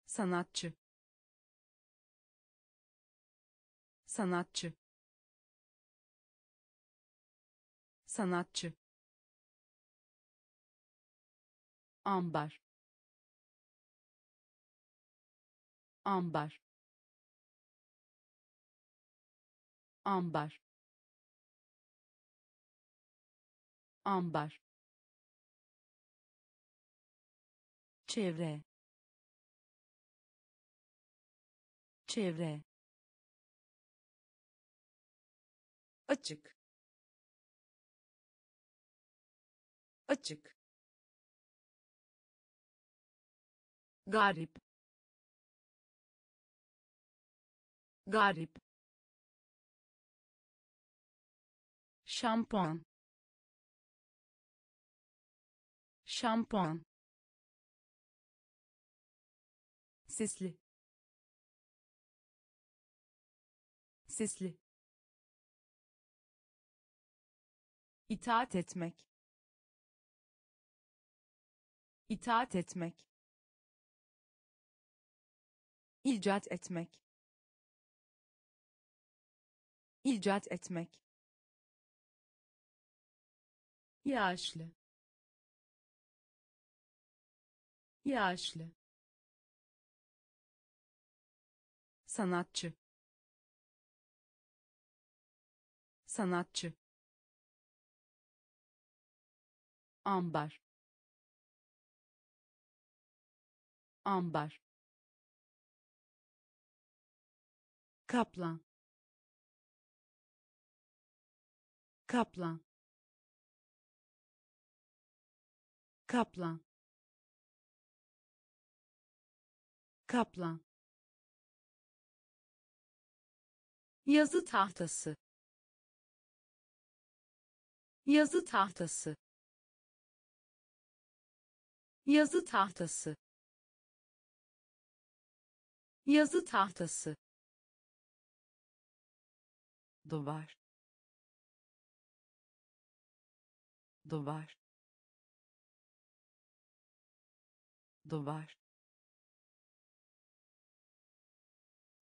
Sanatçı. Sanatçı. Sanatçı. Ambar. Ambar ambar. Ambar. Çevre. Çevre. Açık. Açık. Garip. Garip şampuan. Şampuan. Sesli. Sesli. İtaat etmek. İtaat etmek. İcat etmek. İcat etmek yaşlı. Yaşlı. Sanatçı. Sanatçı. Ambar. Ambar. Kaplan. Kaplan kaplan. Kaplan. Yazı tahtası. Yazı tahtası. Yazı tahtası. Yazı tahtası. Duvar. Duvar duvar.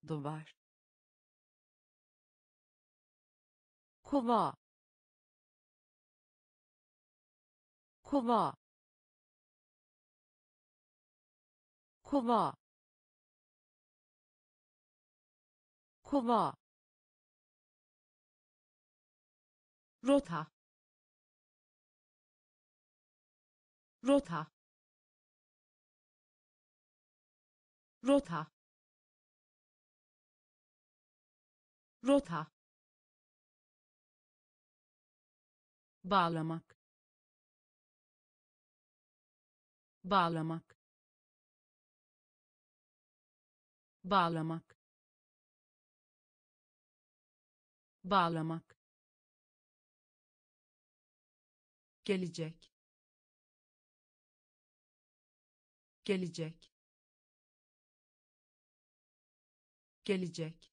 Duvar. Kova. Kova. Kova. Kova. Rota. Rota rota. Rota. Bağlamak. Bağlamak. Bağlamak. Bağlamak. Gelecek. Gelecek gelecek.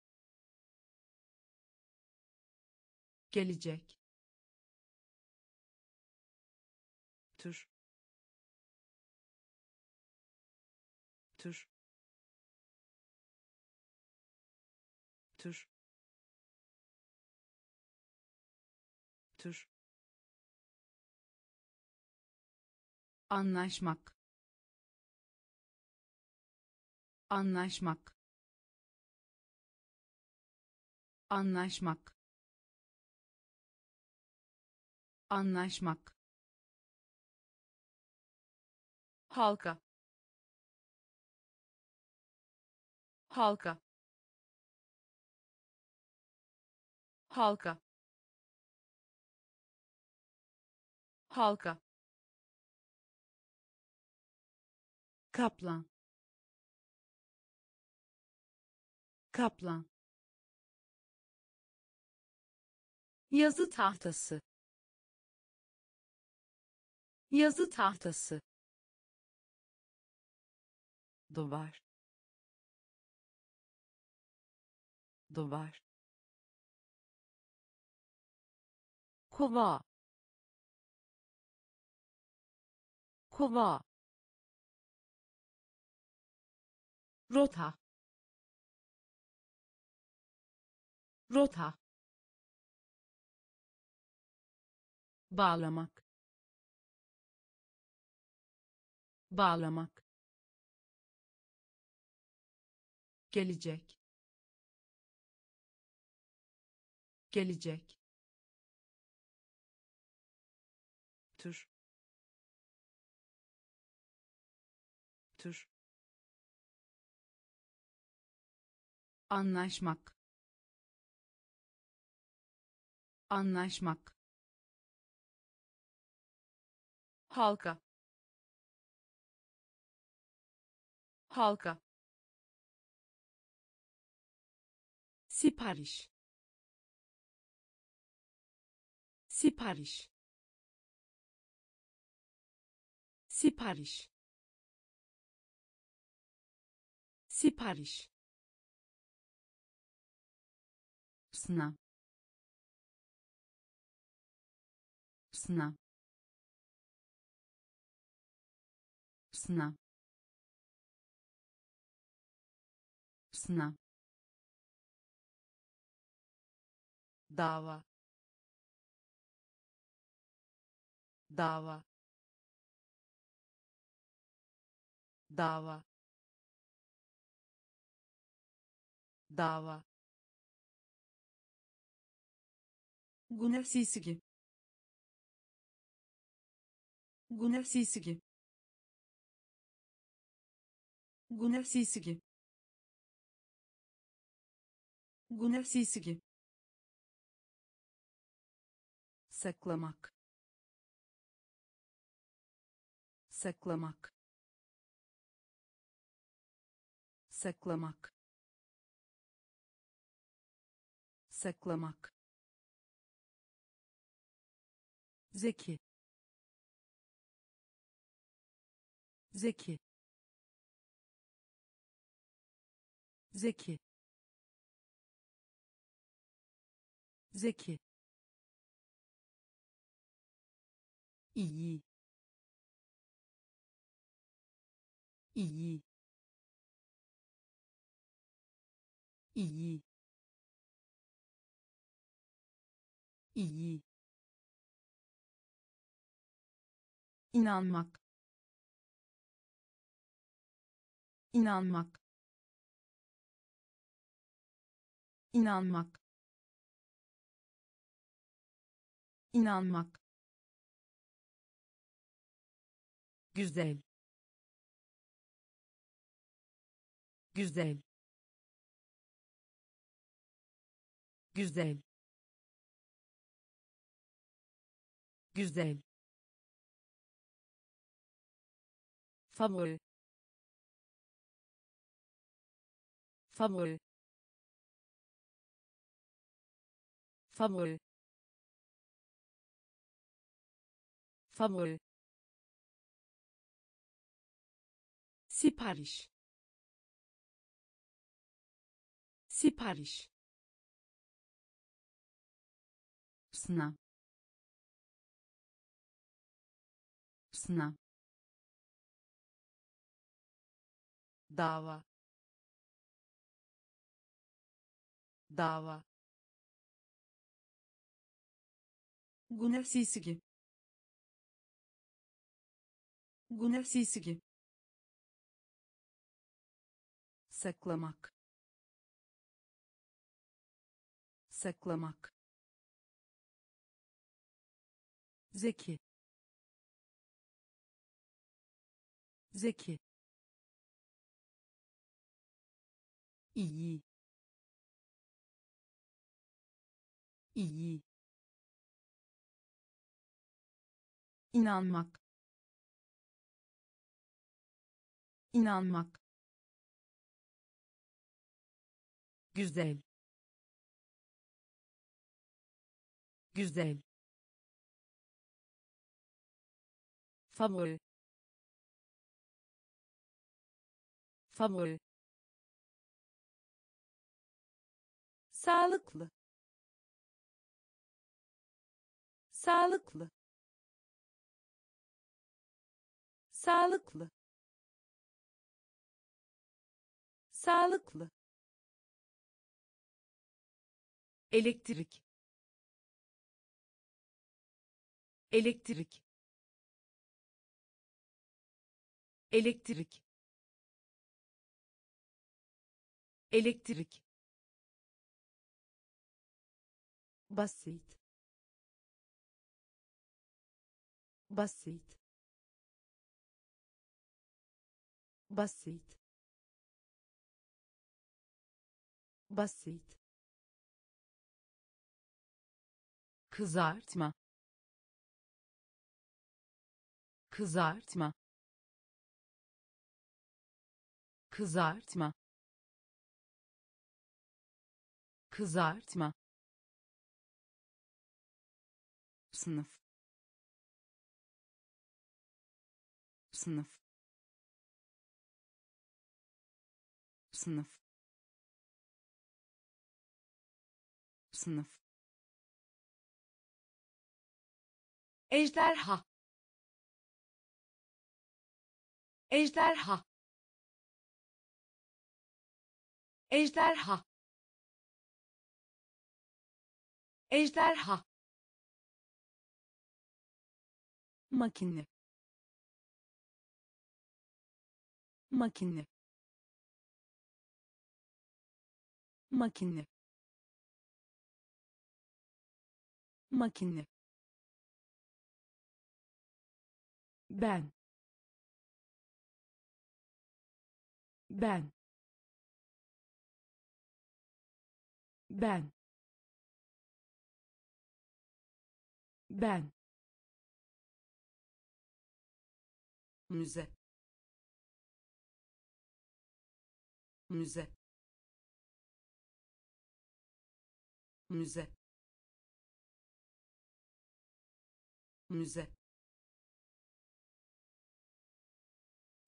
Gelecek. Tür. Tür. Tür. Tür. Anlaşmak. Anlaşmak anlaşmak. Anlaşmak. Halka. Halka. Halka. Halka. Kaplan. Kaplan yazı tahtası. Yazı tahtası. Duvar. Duvar. Kova. Kova. Rota. Rota bağlamak. Bağlamak. Gelecek. Gelecek. Tür. Tür. Anlaşmak. Anlaşmak halka. Halka. Sipariş. Sipariş. Sipariş. Sipariş сна. Сна. Дава. Дава. Дава. Дава. Гунав сисиги. Güneşsizgi. Güneşsizgi. saklamak. Saklamak. Saklamak. Saklamak. Zeki. Zeki zeki. Zeki. İyi. İyi. İyi. İyi. İnanmak. İnanmak inanmak. İnanmak. Güzel. Güzel. Güzel. Güzel. Favori. Favori favori favori sipariş. Sipariş. Sınav. Sınav. Dava. Dava Gunnar Sisigi. Saklamak. Saklamak. Zeki. Zeki. İyi. İyi inanmak. İnanmak. Güzel. Güzel. Favori. Favori. Sağlıklı. Sağlıklı sağlıklı. Sağlıklı. Elektrik. Elektrik. Elektrik. Elektrik. Basit. Basit basit. Basit. Kızartma. Kızartma. Kızartma. Kızartma. Sınıf. Sınıf sınıf. Sınıf. Ejderha. Ejderha. Ejderha. Ejderha. Makine. Makine makine. Makine. Ben. Ben. Ben. Ben. Müze. Müze müze. Müze.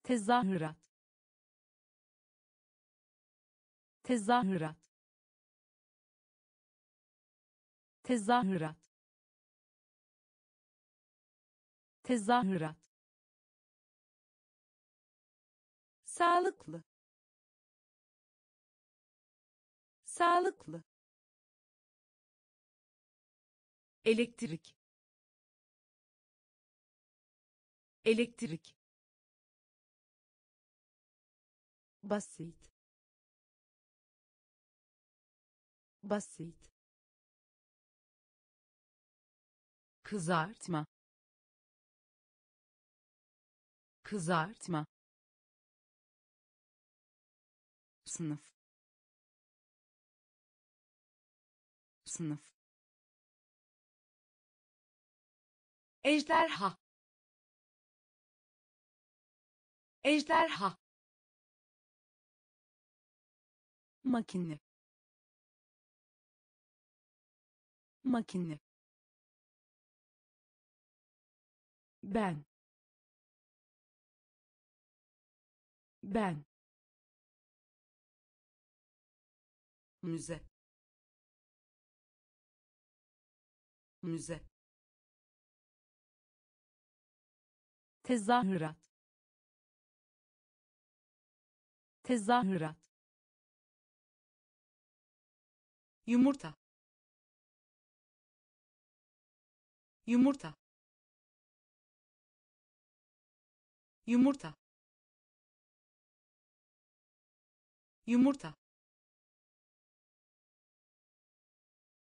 Tezahürat. Tezahürat. Tezahürat. Tezahürat. Sağlıklı. Sağlıklı elektrik. Elektrik. Basit. Basit. Kızartma. Kızartma. Sınıf. Sınıf ejderha. Ejderha. Makine. Makine. Ben. Ben. Müze. Müze tezahürat. Tezahürat. Yumurta. Yumurta. Yumurta. Yumurta.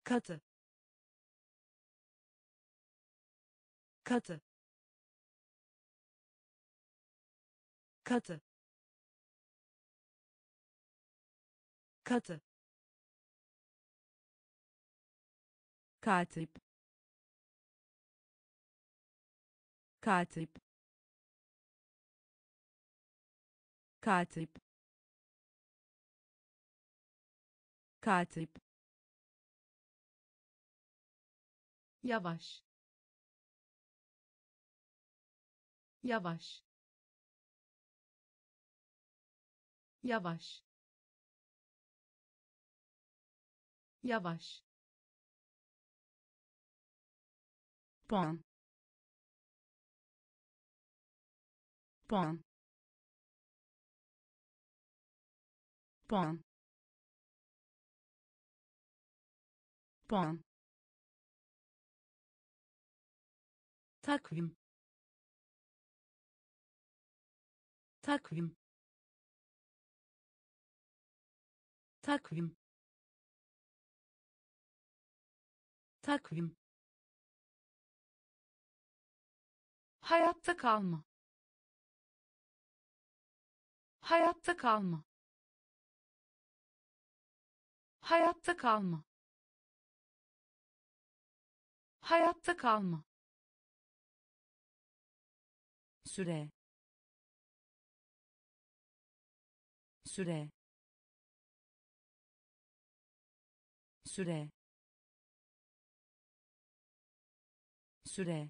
Katı. Katı katı. Katı. Katip. Katip. Katip. Katip. Yavaş. Yavaş yavaş. Yavaş. Puan. Puan. Puan. Puan. Takvim. Takvim takvim. Takvim. Hayatta kalma. Hayatta kalma. Hayatta kalma. Hayatta kalma. Süre. Süre süre. Süre.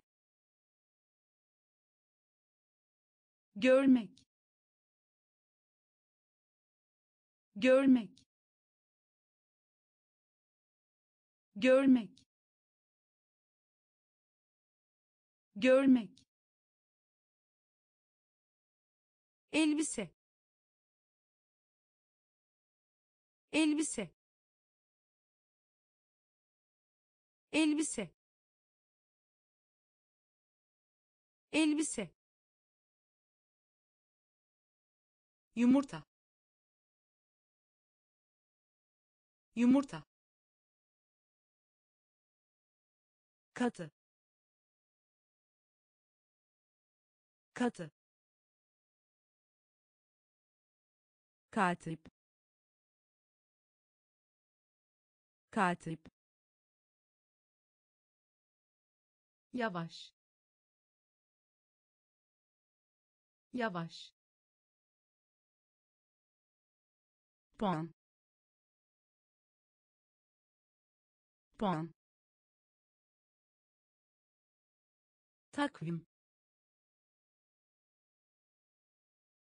Görmek. Görmek. Görmek. Görmek. Elbise. Elbise elbise. Elbise. Yumurta. Yumurta. Katı. Katı. Katip. Katip yavaş. Yavaş. Puan. Puan. Takvim.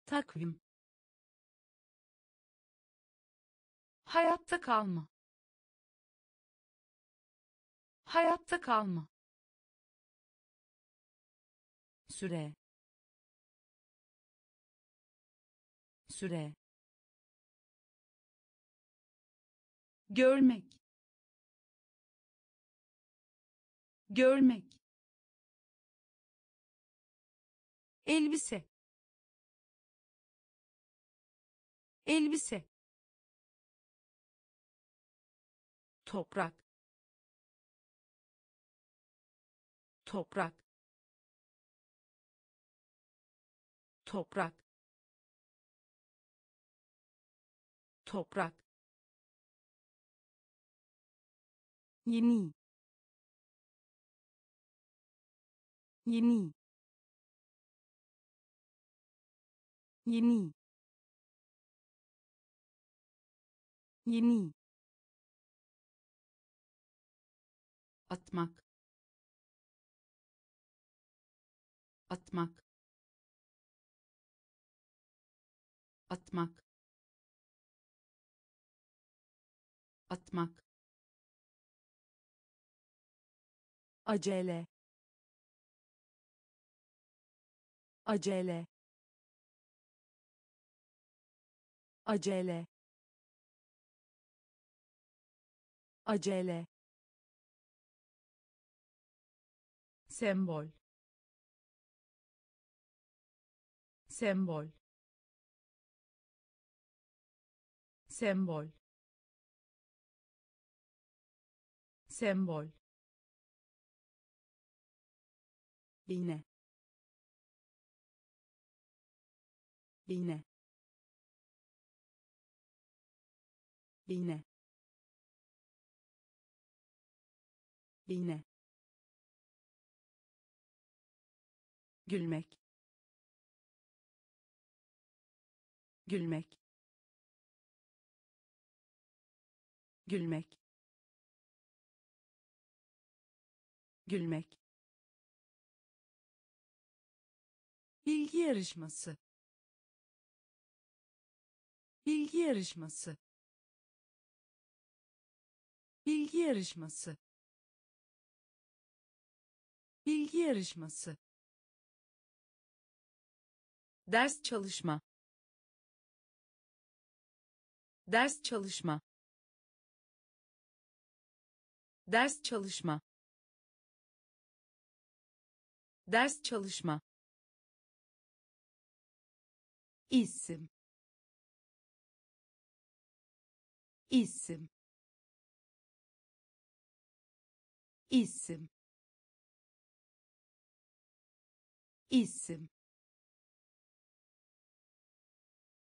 Takvim. Hayatta kalma. Hayatta kalma süre. Süre. Görmek. Görmek. Elbise. Elbise. Toprak. Toprak toprak. Toprak. Yeni. Yeni. Yeni. Yeni. Atmak. Atmak atmak. Atmak. Acele. Acele. Acele. Acele. Sembol. Sembol sembol. Sembol. İğne. İğne. İğne. İğne. Gülmek. Gülmek gülmek. Gülmek. Bilgi yarışması. Bilgi yarışması. Bilgi yarışması. Bilgi yarışması. Ders çalışma. Ders çalışma ders çalışma. Ders çalışma. İsim. İsim. İsim. İsim.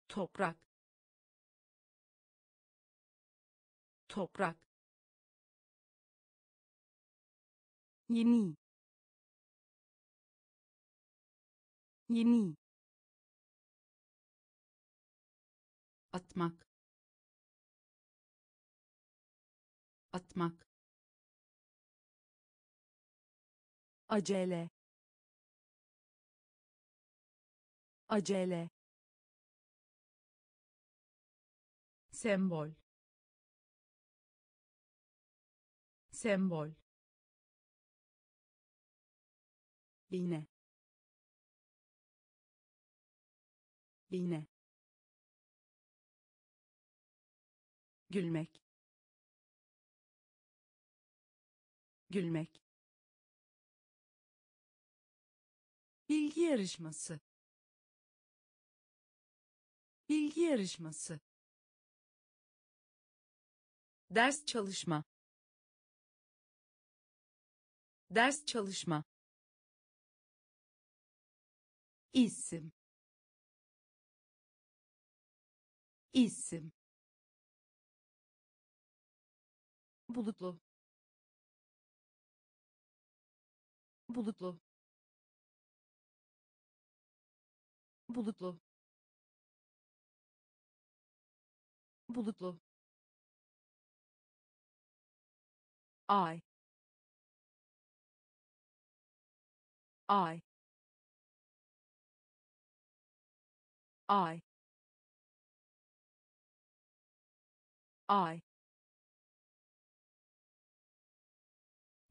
Toprak. Toprak yeni. Yeni. Atmak. Atmak. Acele. Acele. Sembol. Sembol iğne iğne gülmek. Gülmek. Bilgi yarışması. Bilgi yarışması. Ders çalışma. Ders çalışma isim. İsim. Bulutlu. Bulutlu. Bulutlu. Bulutlu. Ay. Ay ay. Ay.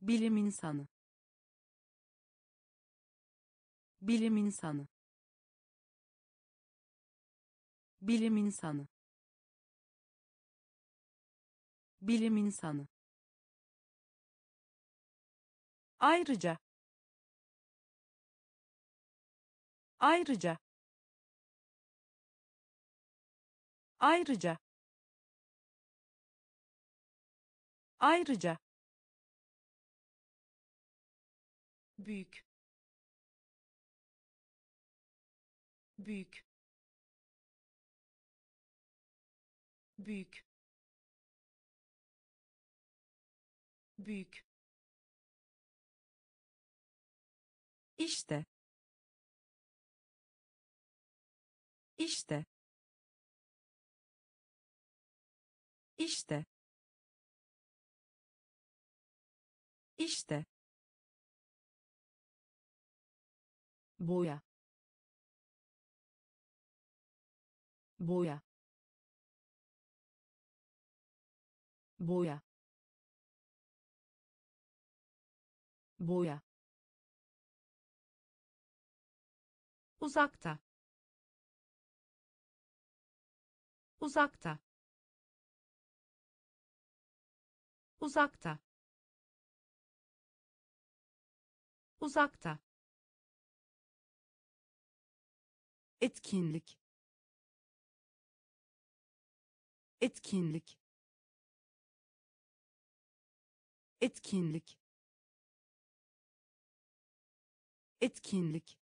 Bilim insanı. Bilim insanı. Bilim insanı. Bilim insanı. Ayrıca. Ayrıca ayrıca. Ayrıca. Büyük. Büyük. Büyük. Büyük. İşte. İşte. İşte. İşte. boya. Boya. Boya. Boya. Uzakta. Uzakta uzakta. Uzakta. Etkinlik. Etkinlik. Etkinlik. Etkinlik.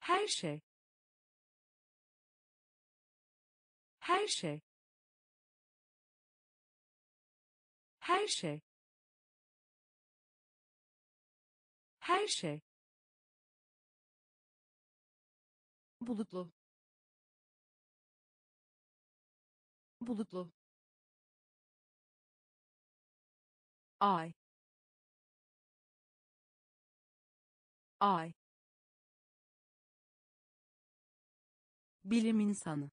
Her şey. Her şey. Her şey. Her şey. bulutlu bulutlu Ay. Ay. bilim insanı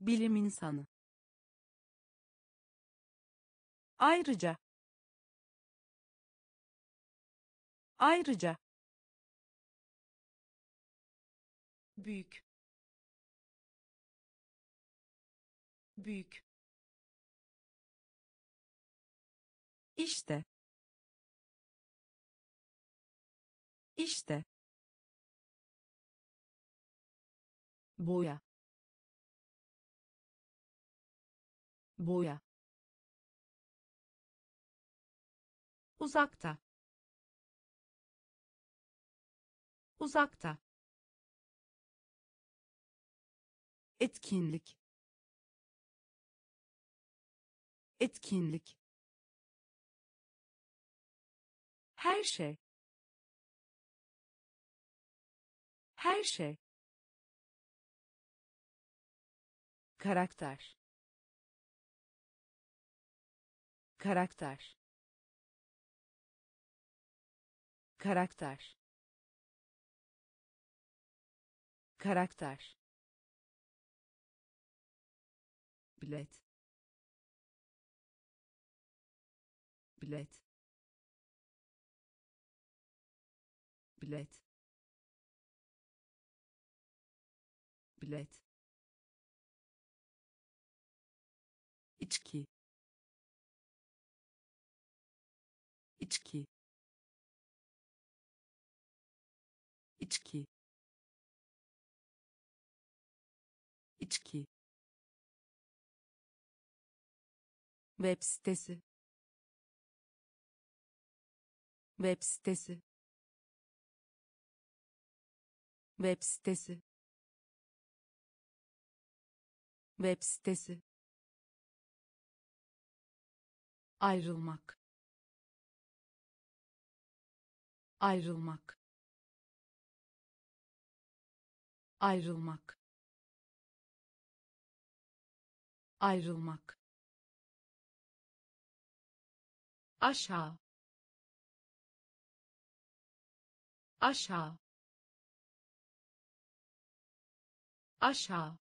bilim insanı Ayrıca. Ayrıca. büyük büyük İşte. İşte. boya boya uzakta. Uzakta. Etkinlik. Etkinlik. Her şey. Her şey. karakter. Karakter karakter. Karakter. Bilet. Bilet. Bilet. Bilet. İçki. İçki içki. İçki. Web sitesi. Web sitesi. Web sitesi. Web sitesi. Ayrılmak. Ayrılmak ayrılmak. Ayrılmak. Aşağı. Aşağı. Aşağı.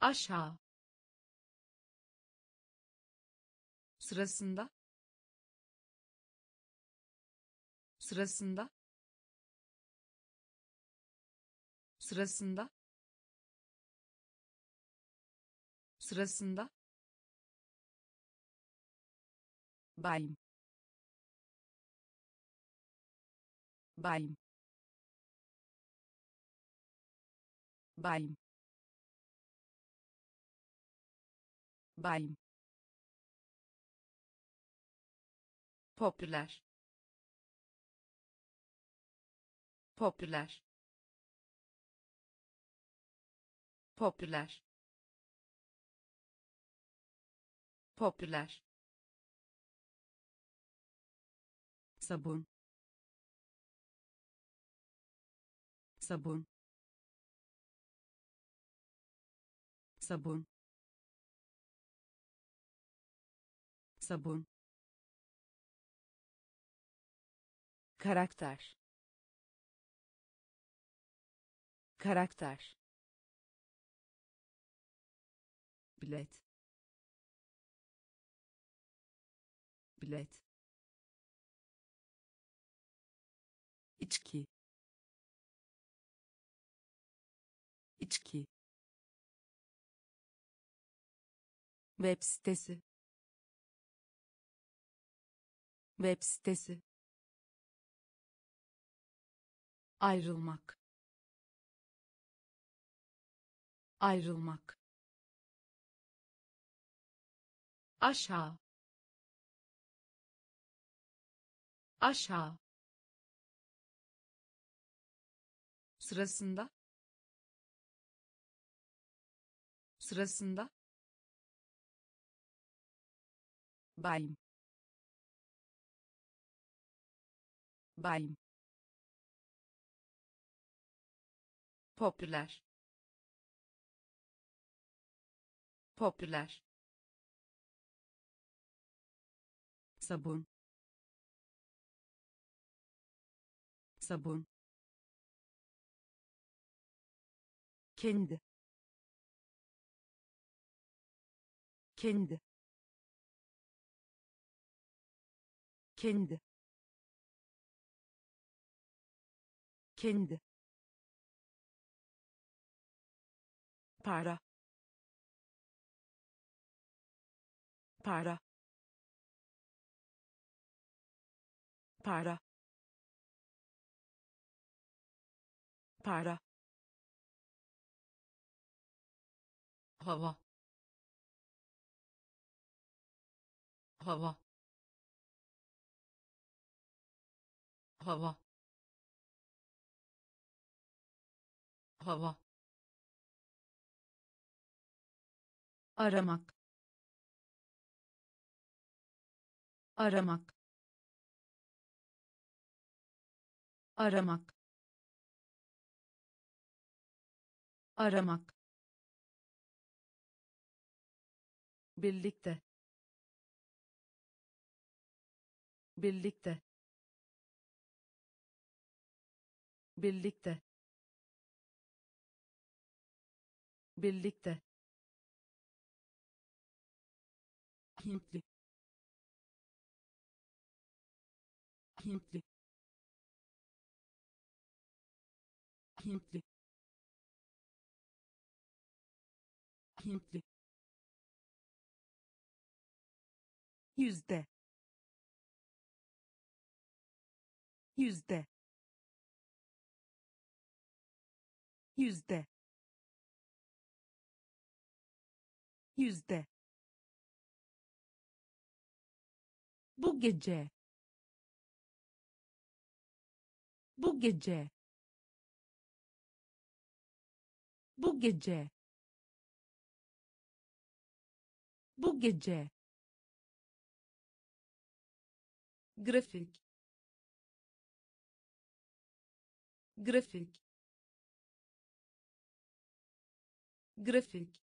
Aşağı. Sırasında. Sırasında sırasında sırasında bayım bayım bayım Bayım. Popüler. Popüler. Popüler. Popüler. sabun. Sabun. Sabun. Sabun. Karakter. Karakter bilet. Bilet. İçki. İçki. Web sitesi. Web sitesi. Ayrılmak. Ayrılmak aşağı. Aşağı. Sırasında. Sırasında. Bayım bayım popüler. Popüler sabun. Sabun. Kendi. Kendi. Kendi. Kendi. Para. Para para. Para. Hava. Hava. Hava. Hava. Aramak. Aramak aramak. Aramak. Birlikte. Birlikte. Birlikte. Birlikte. Hintli. Hintli Hintli. Hintli. Yüzde. Yüzde. Yüzde. Yüzde. Bu gece. Bu gece bu gece. Bu gece. Grafik. Grafik. Grafik.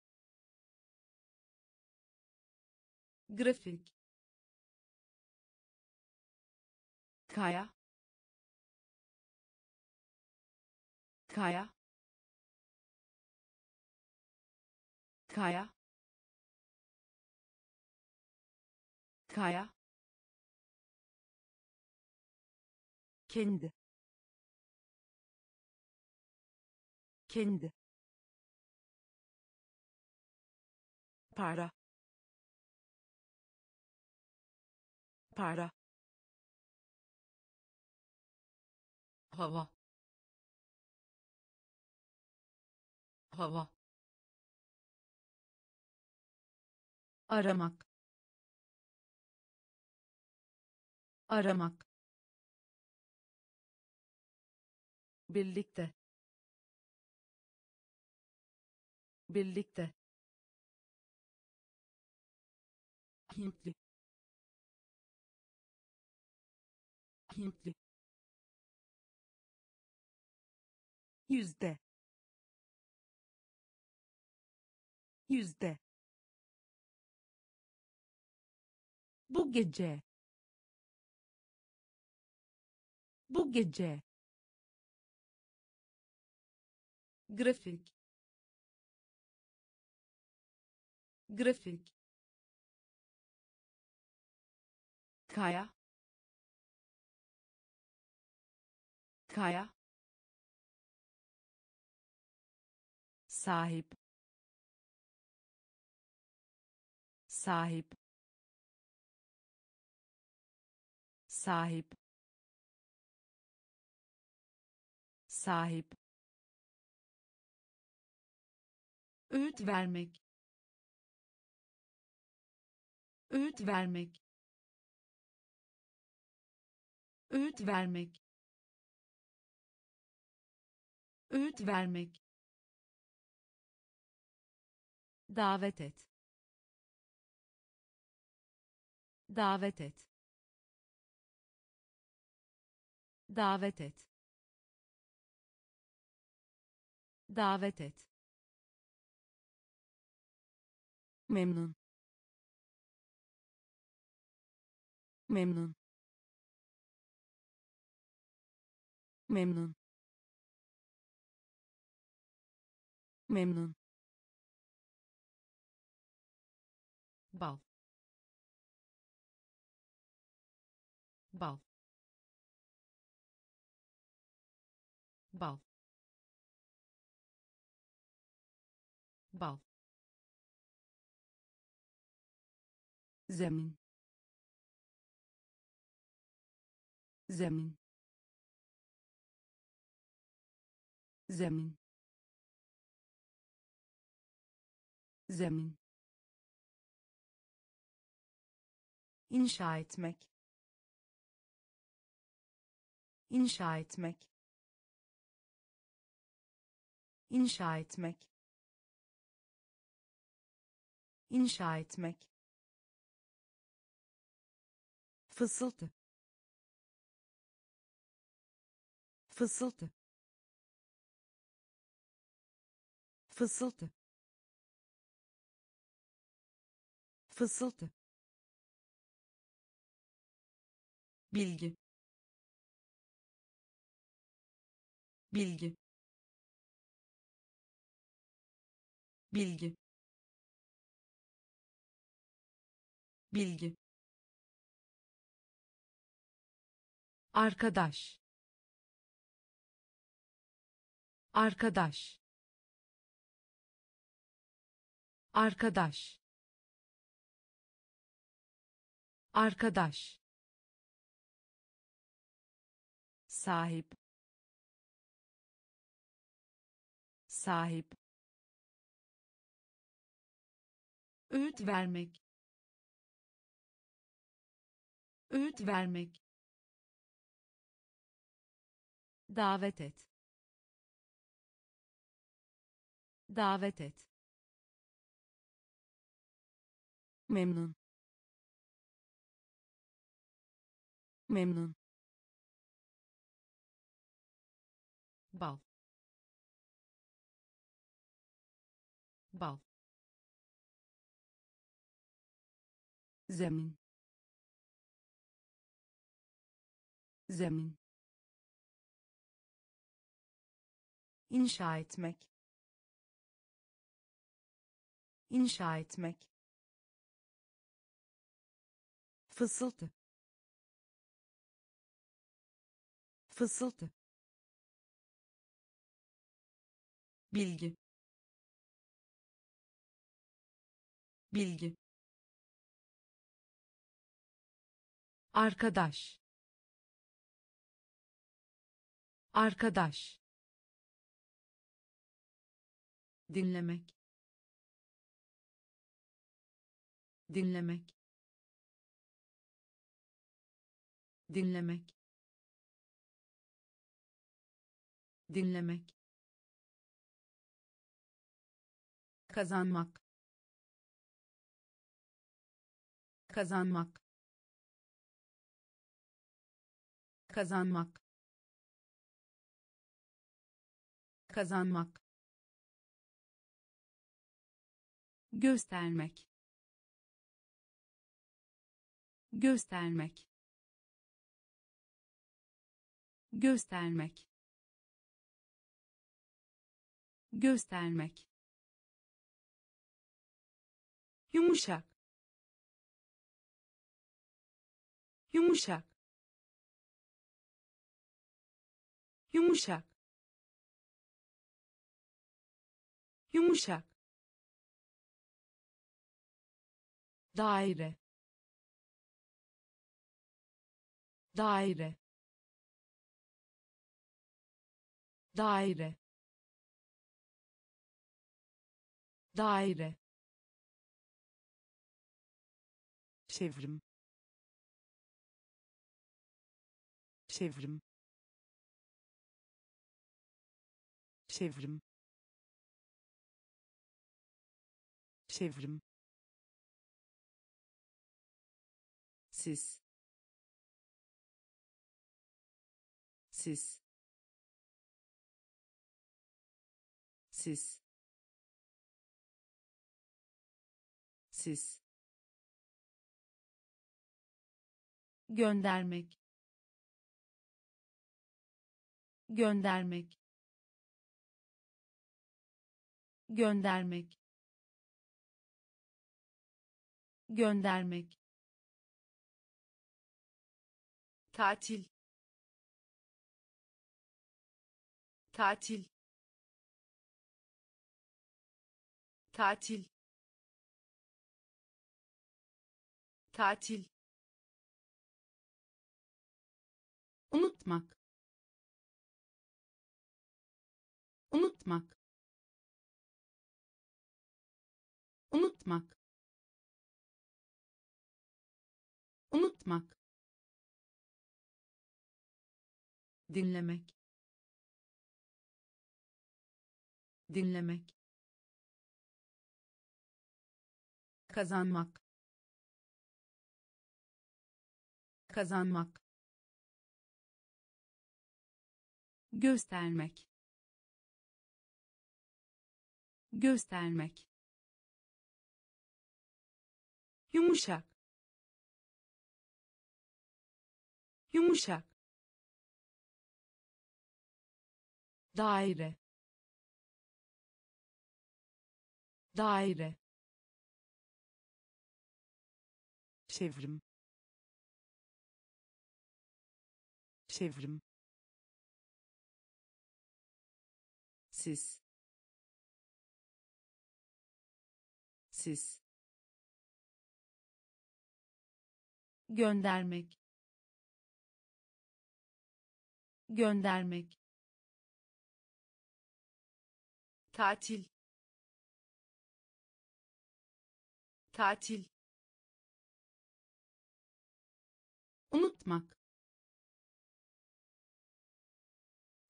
Grafik. Kaya. Kaya kaya. Kaya. Kendi. Kendi. Para. Para. Hava. Hava aramak. Aramak. Birlikte. Birlikte. Hintli. Hintli. Yüzde. Yüzde bu gece. Bu gece. Grafik. Grafik. Kaya. Kaya. Sahip. Sahip sahip sahip öğüt vermek öğüt vermek öğüt vermek öğüt vermek davet et davet et davet et. Davet et. Memnun. Memnun. Memnun. Memnun. Bal. Bal bal. Bal. Zemin. Zemin. Zemin. Zemin. İnşa etmek. İnşa etmek inşa etmek. İnşa etmek. Fısıltı. Fısıltı. Fısıltı. Fısıltı. Bilgi. Bilgi bilgi. Bilgi. Arkadaş. Arkadaş. Arkadaş. Arkadaş. Sahip. Sahip öğüt vermek. Öğüt vermek. Davet et. Davet et. Memnun. Memnun. Bal. Bal zemin. Zemin. İnşa etmek. İnşa etmek. Fısıltı. Fısıltı. Bilgi. Bilgi arkadaş. Arkadaş. Dinlemek. Dinlemek. Dinlemek. Dinlemek. Kazanmak. Kazanmak kazanmak. Kazanmak. Göstermek. Göstermek. Göstermek. Göstermek. Yumuşak. Yumuşak yumuşak. Yumuşak. Daire. Daire. Daire. Daire. Çevrim. Çevrim çevrim. Çevrim. Siz siz siz siz göndermek. Göndermek göndermek. Göndermek. Tatil. Tatil. Tatil. Tatil. Unutmak. Unutmak unutmak. Unutmak. Dinlemek. Dinlemek. Kazanmak. Kazanmak. Göstermek. Göstermek yumuşak. Yumuşak. Daire. Daire. Çevrim. Çevrim. Siz siz göndermek. Göndermek. Tatil. Tatil. Unutmak.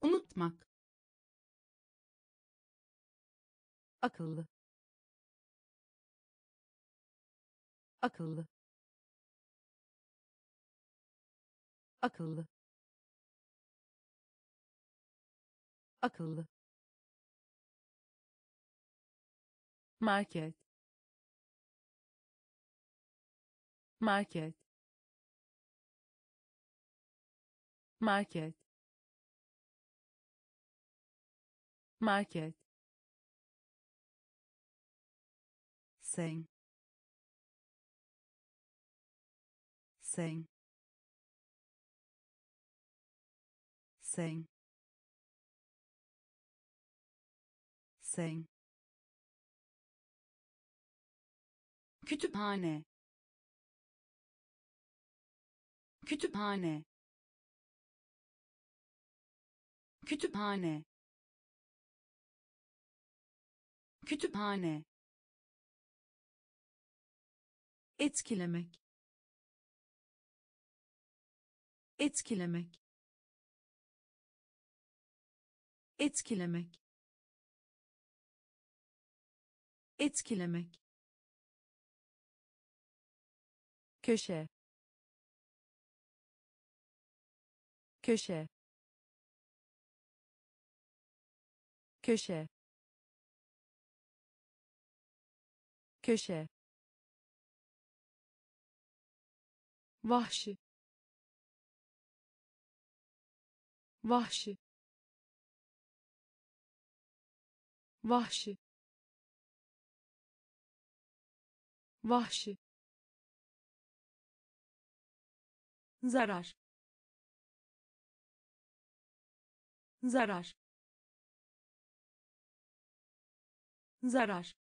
Unutmak. Akıllı. Akıllı akıllı. Akıllı. Market. Market. Market. Market. Sen sen sen sen kütüphane. Kütüphane. Kütüphane. Kütüphane. Etkilemek. Etkilemek etkilemek. Etkilemek. Köşe. Köşe. Köşe. Köşe. Vahşi. Vahşi vahşi. Vahşi. Zarar. Zarar. Zarar.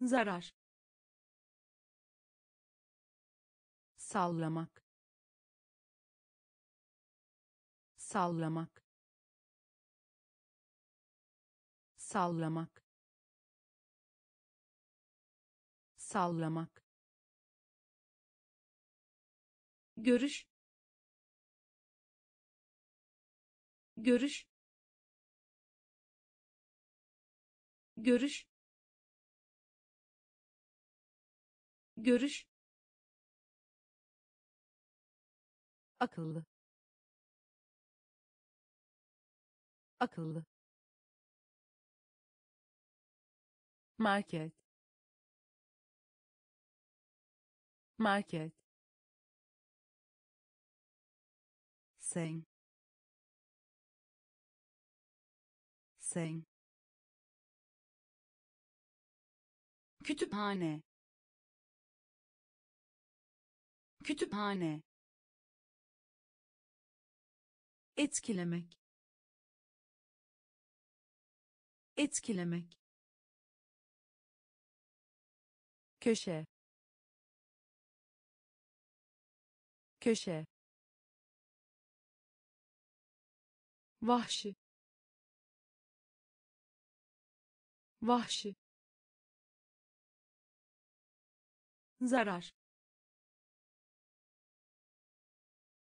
Zarar. Sallamak. Sallamak sallamak. Sallamak. Görüş. Görüş. Görüş. Görüş. Akıllı. Akıllı market. Market. Sen sen kütüphane. Kütüphane. Etkilemek. Etkilemek köşe. Köşe. Vahşi. Vahşi. Zarar.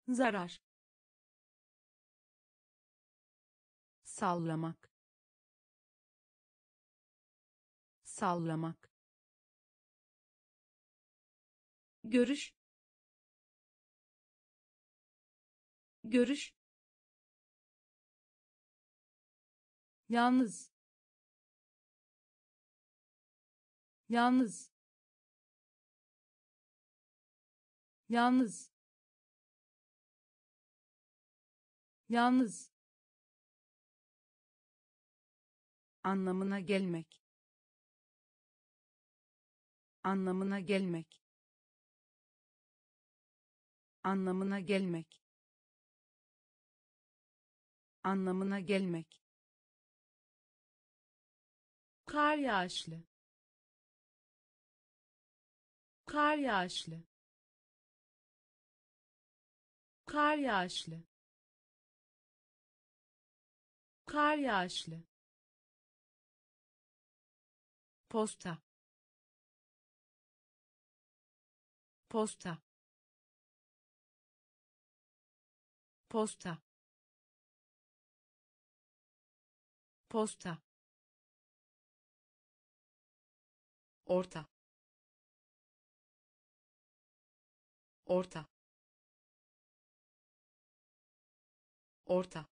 Zarar. Sallamak. Sallamak görüş. Görüş. Yalnız. Yalnız. Yalnız. Yalnız. Anlamına gelmek. Anlamına gelmek anlamına gelmek. Anlamına gelmek. Kar yağışlı. Kar yağışlı. Kar yağışlı. Kar yağışlı. Posta. Posta posta. Posta. Orta. Orta. Orta.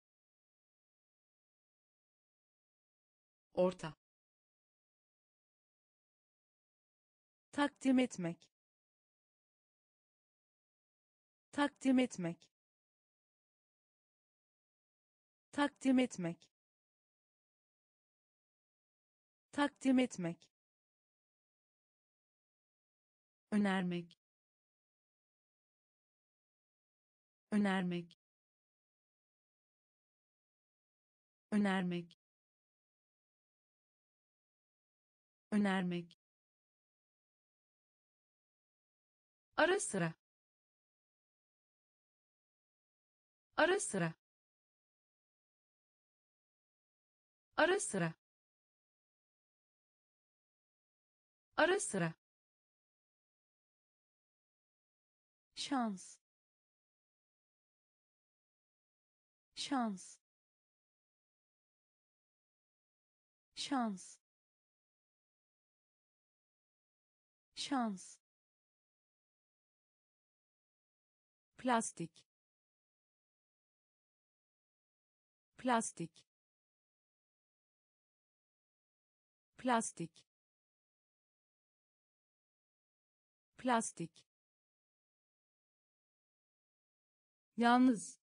Orta. Takdim etmek. Takdim etmek takdim etmek. Takdim etmek. Önermek. Önermek. Önermek. Önermek. Ara sıra. Ara sıra ara sıra. Ara sıra. şans. Şans. Şans. Şans. Plastik. Plastik plastik. Plastik. Yalnız.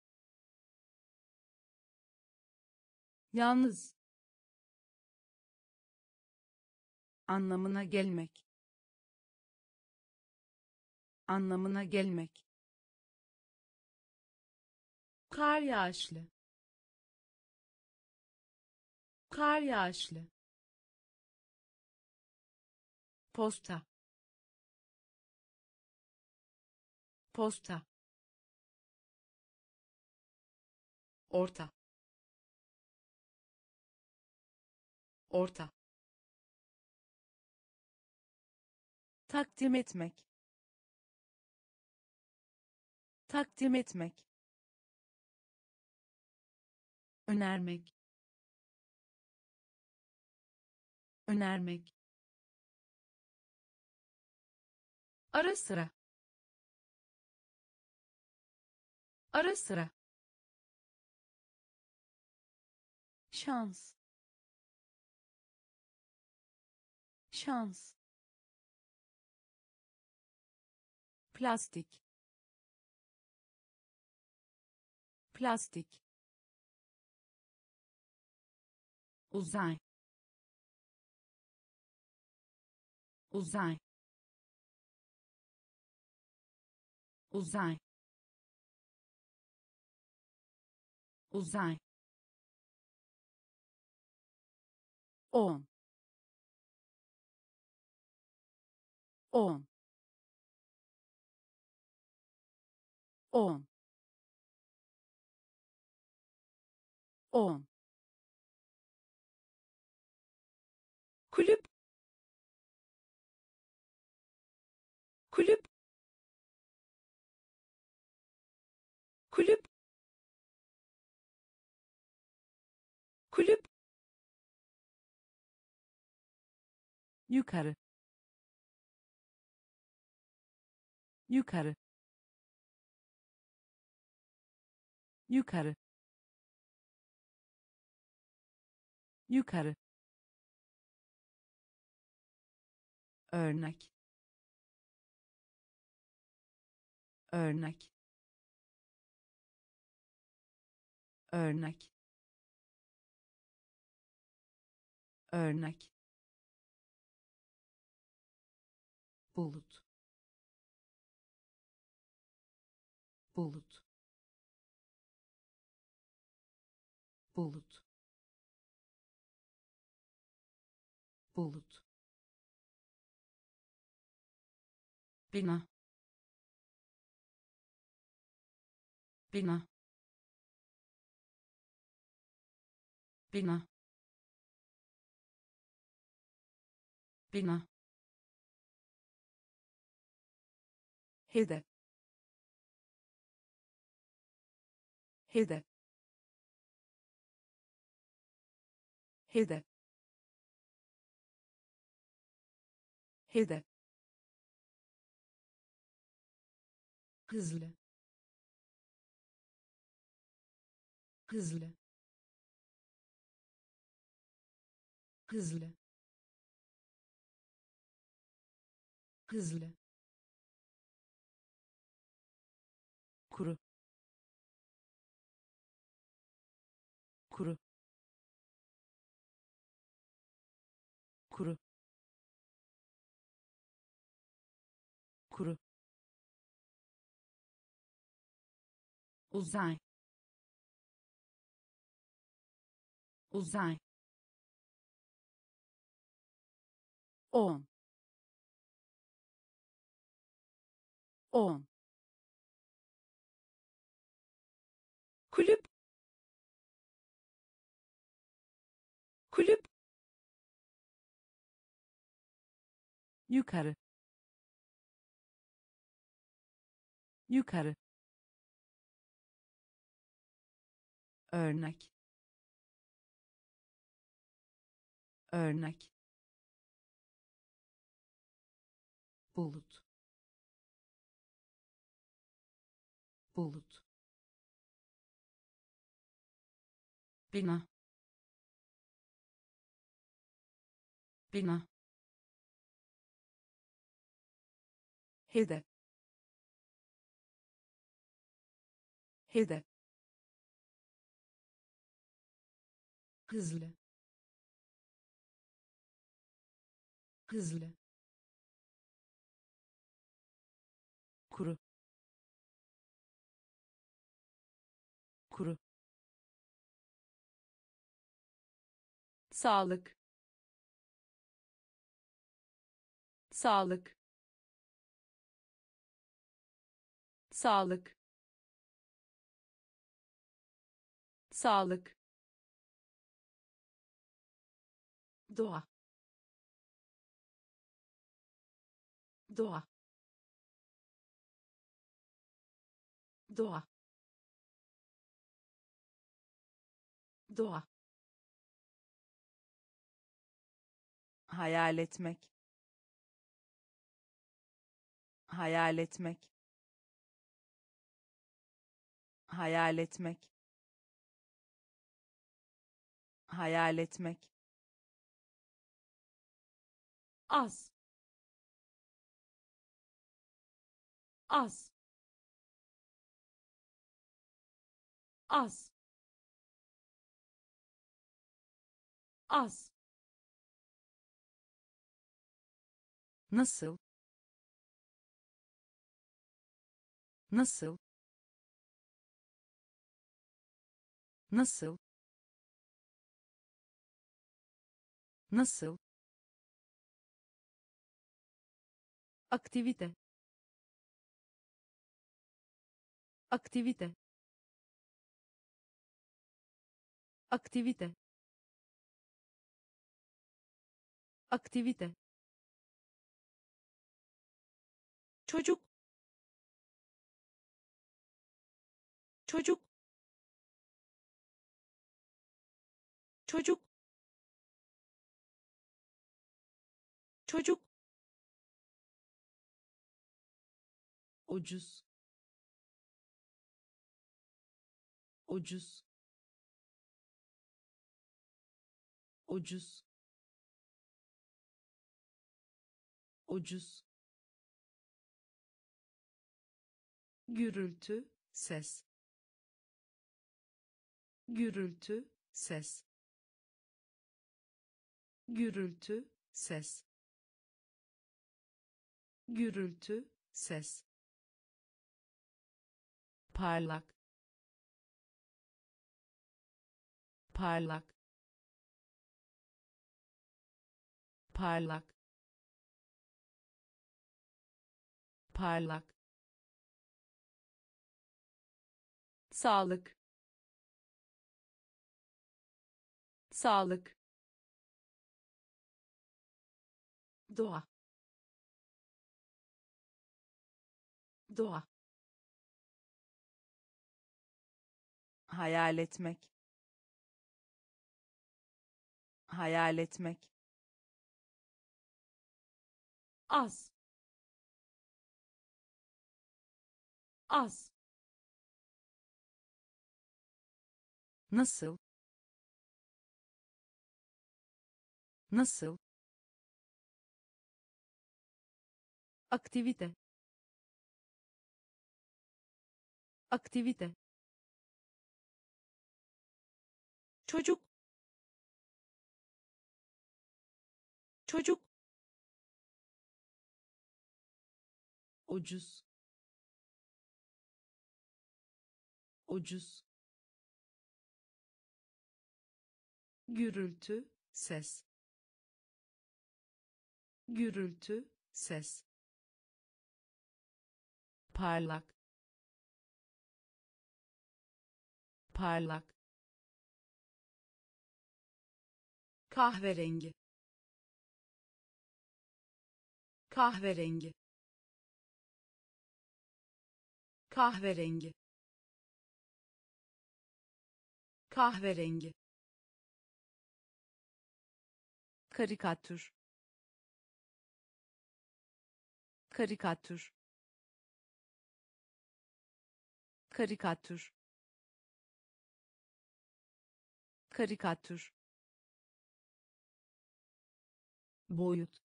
Yalnız. Anlamına gelmek. Anlamına gelmek. Kar yağışlı. Kar yağışlı posta. Posta. Orta. Orta. Takdim etmek. Takdim etmek. Önermek. Önermek ara sıra. Ara sıra. Şans. Şans. Plastik. Plastik. Uzay. Uzay uzay. Uzay. On on on on kulüp. Kulüp kulüp. Kulüp. Yukarı. Yukarı. Yukarı. Yukarı. Örnek. Örnek örnek. Örnek. Bulut. Bulut. Bulut. Bulut. Bina. Bina bina bina hedef hedef hedef hedef hızlı. Hızlı hızlı. Hızlı. Kuru. Kuru. Kuru. Kuru. Uzay. Uzay on. On. Kulüp. Kulüp. Yukarı. Yukarı. Örnek. Örnek bulut. Bulut. Bina. Bina. Hedef hedef hızlı. Hızlı sağlık. Sağlık. Sağlık. Sağlık. Doğa. Doğa. Doğa. Doğa hayal etmek. Hayal etmek. Hayal etmek. Hayal etmek. Az. Az. Az. Az nasıl nasıl nasıl nasıl aktivite aktivite aktivite aktivite çocuk çocuk çocuk çocuk ucuz. Ucuz. Ucuz. Ucuz gürültü ses. Gürültü ses. Gürültü ses. Gürültü ses. Parlak. Parlak. Parlak. Parlak sağlık. Sağlık. Doğa. Doğa. Hayal etmek. Hayal etmek. Az. Az nasıl? Nasıl? Aktivite. Aktivite. Çocuk. Çocuk. Ucuz. Ucuz gürültü ses. Gürültü ses. Parlak. Parlak. Kahverengi. Kahverengi. Kahverengi. Kahverengi karikatür. Karikatür. Karikatür. Karikatür. Boyut.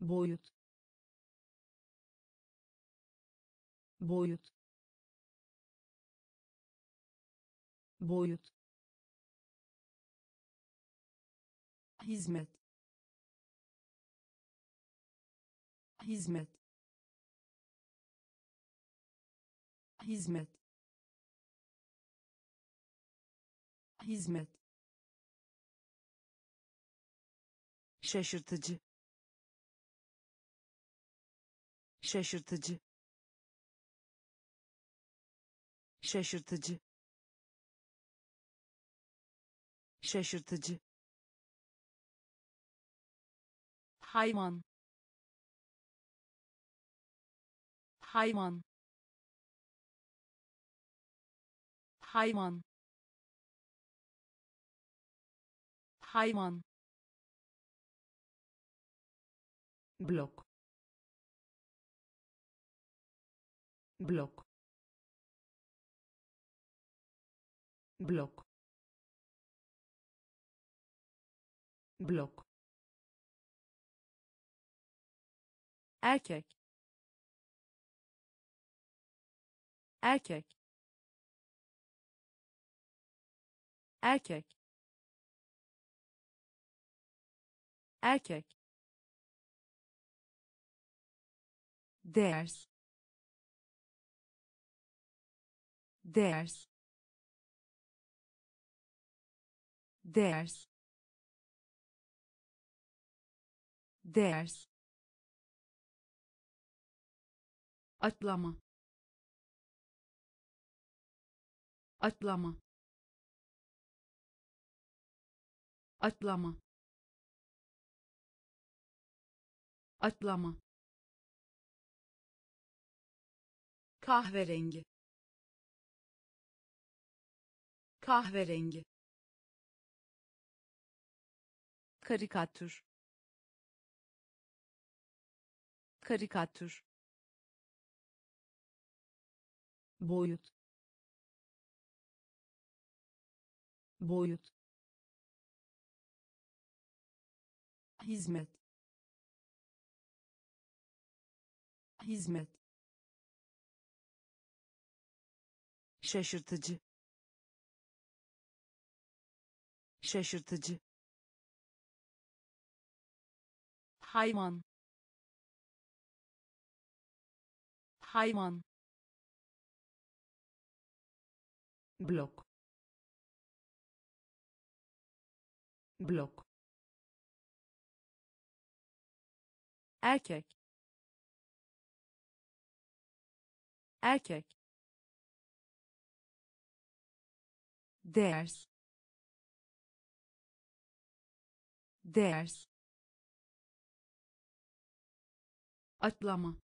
Boyut. Boyut. Boyut hizmet. Hizmet. Hizmet. Hizmet. Şaşırtıcı. Şaşırtıcı. Şaşırtıcı. Şaşırtıcı hayvan hayvan hayvan hayvan blok blok blok blok erkek. Erkek. Erkek. Erkek. Ders ders ders ders atlama. Atlama. Atlama. Atlama. Kahverengi. Kahverengi. Karikatür. Karikatür boyut. Boyut. Hizmet. Hizmet. Şaşırtıcı. Şaşırtıcı. Hayvan. Hayvan blok. Blok. Erkek. Erkek. Ders. Ders. Atlama.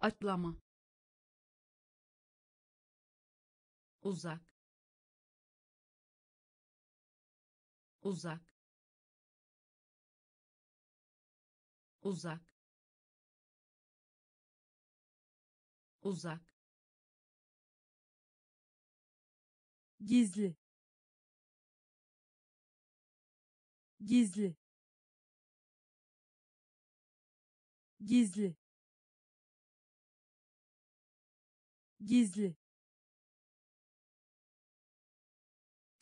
Atlama uzak. Uzak. Uzak. Uzak. Gizli. Gizli. Gizli. Gizli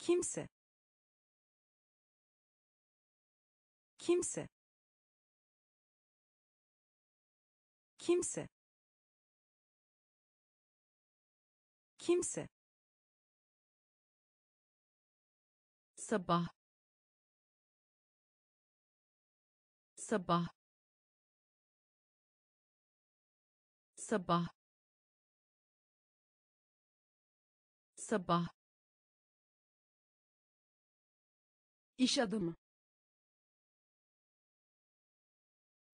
kimse. Kimse. Kimse. Kimse. Sabah. Sabah. Sabah. Sabah iş adamı.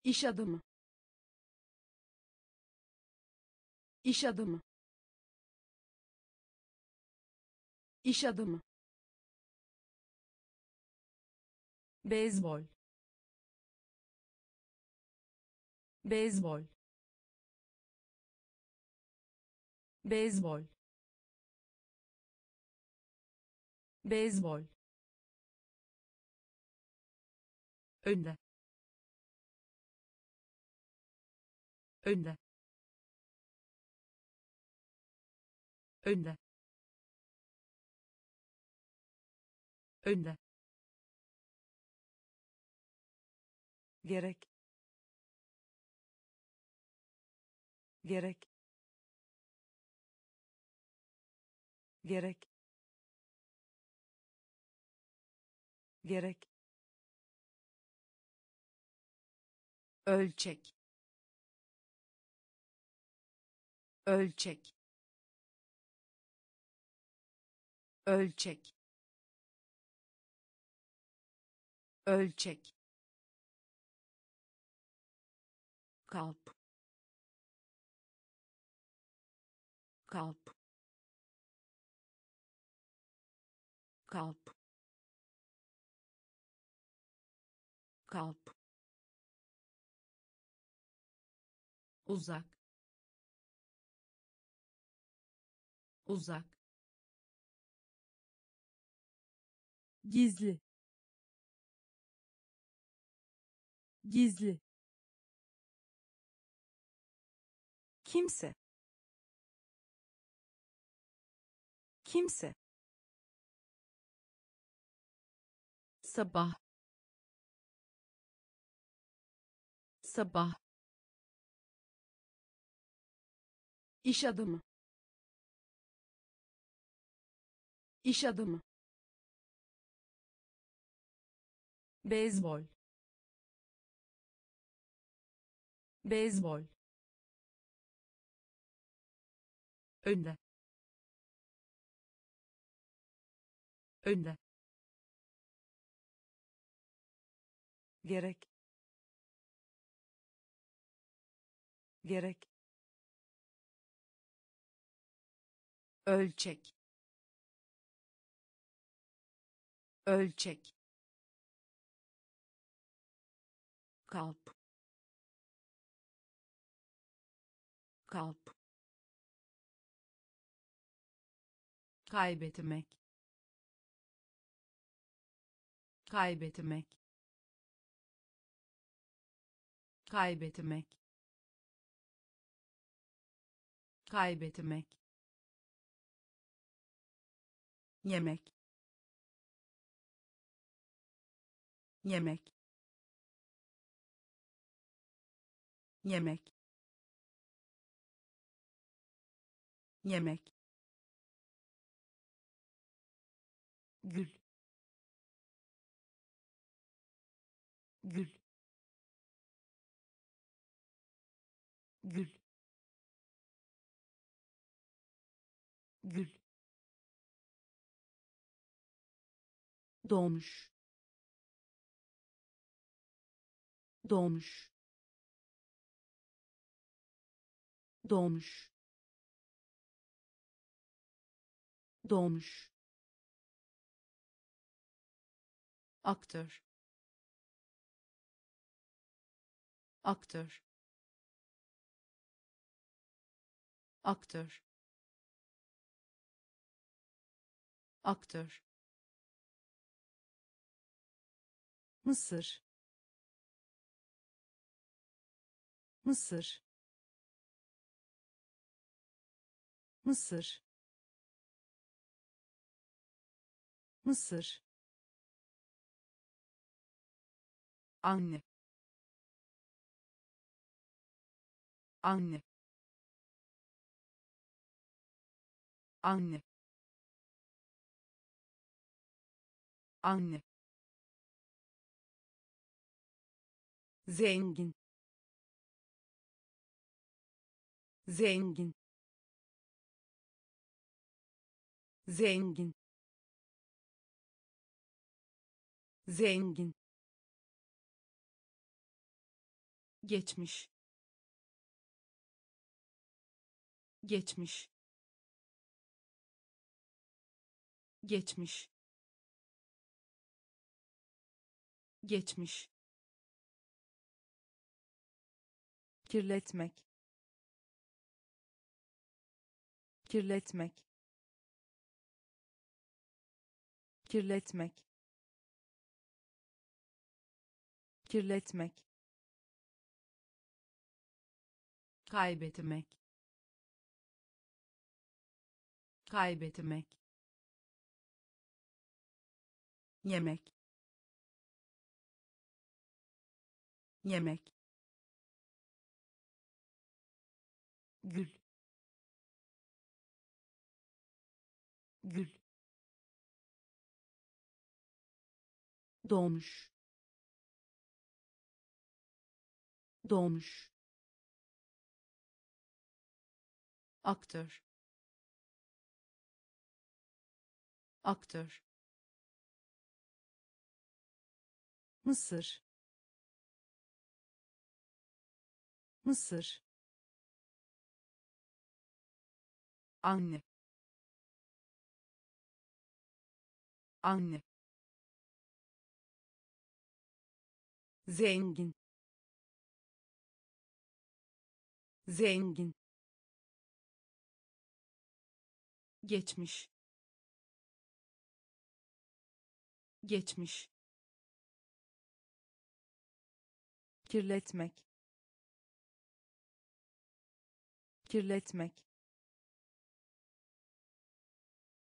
İş adamı. İş adamı. İş adamı. Beyzbol. Beyzbol. Beyzbol. Beyzbol önde. Önde. Önde. Önde. Gerek. Gerek. Gerek. Gerek ölçek ölçek ölçek ölçek. Kalp kalp kalp kalp uzak. Uzak. Gizli. Gizli. Kimse. Kimse. Sabah. Sabah iş adamı. İş adamı. Beyzbol. Beyzbol. Önde. Önde. Gerek. Gerek ölçek ölçek kalp kalp kaybetmek kaybetmek kaybetmek kaybetmek yemek. Yemek. Yemek. Yemek. Gül. Gül. Gül. Gül doğmuş doğmuş doğmuş doğmuş aktör. Aktör. Aktör. Aktör Mısır. Mısır. Mısır. Mısır. Anne. Anne. Anne. Anne zengin. Zengin. Zengin. Zengin. Geçmiş. Geçmiş. Geçmiş. Geçmiş kirletmek. Kirletmek. Kirletmek. Kirletmek. Kaybetmek. Kaybetmek. Yemek. Yemek gül. Gül. Doğmuş. Doğmuş. Aktör. Aktör. Mısır. Mısır anne. Anne. Zengin. Zengin. Geçmiş. Geçmiş. Kirletmek. Kirletmek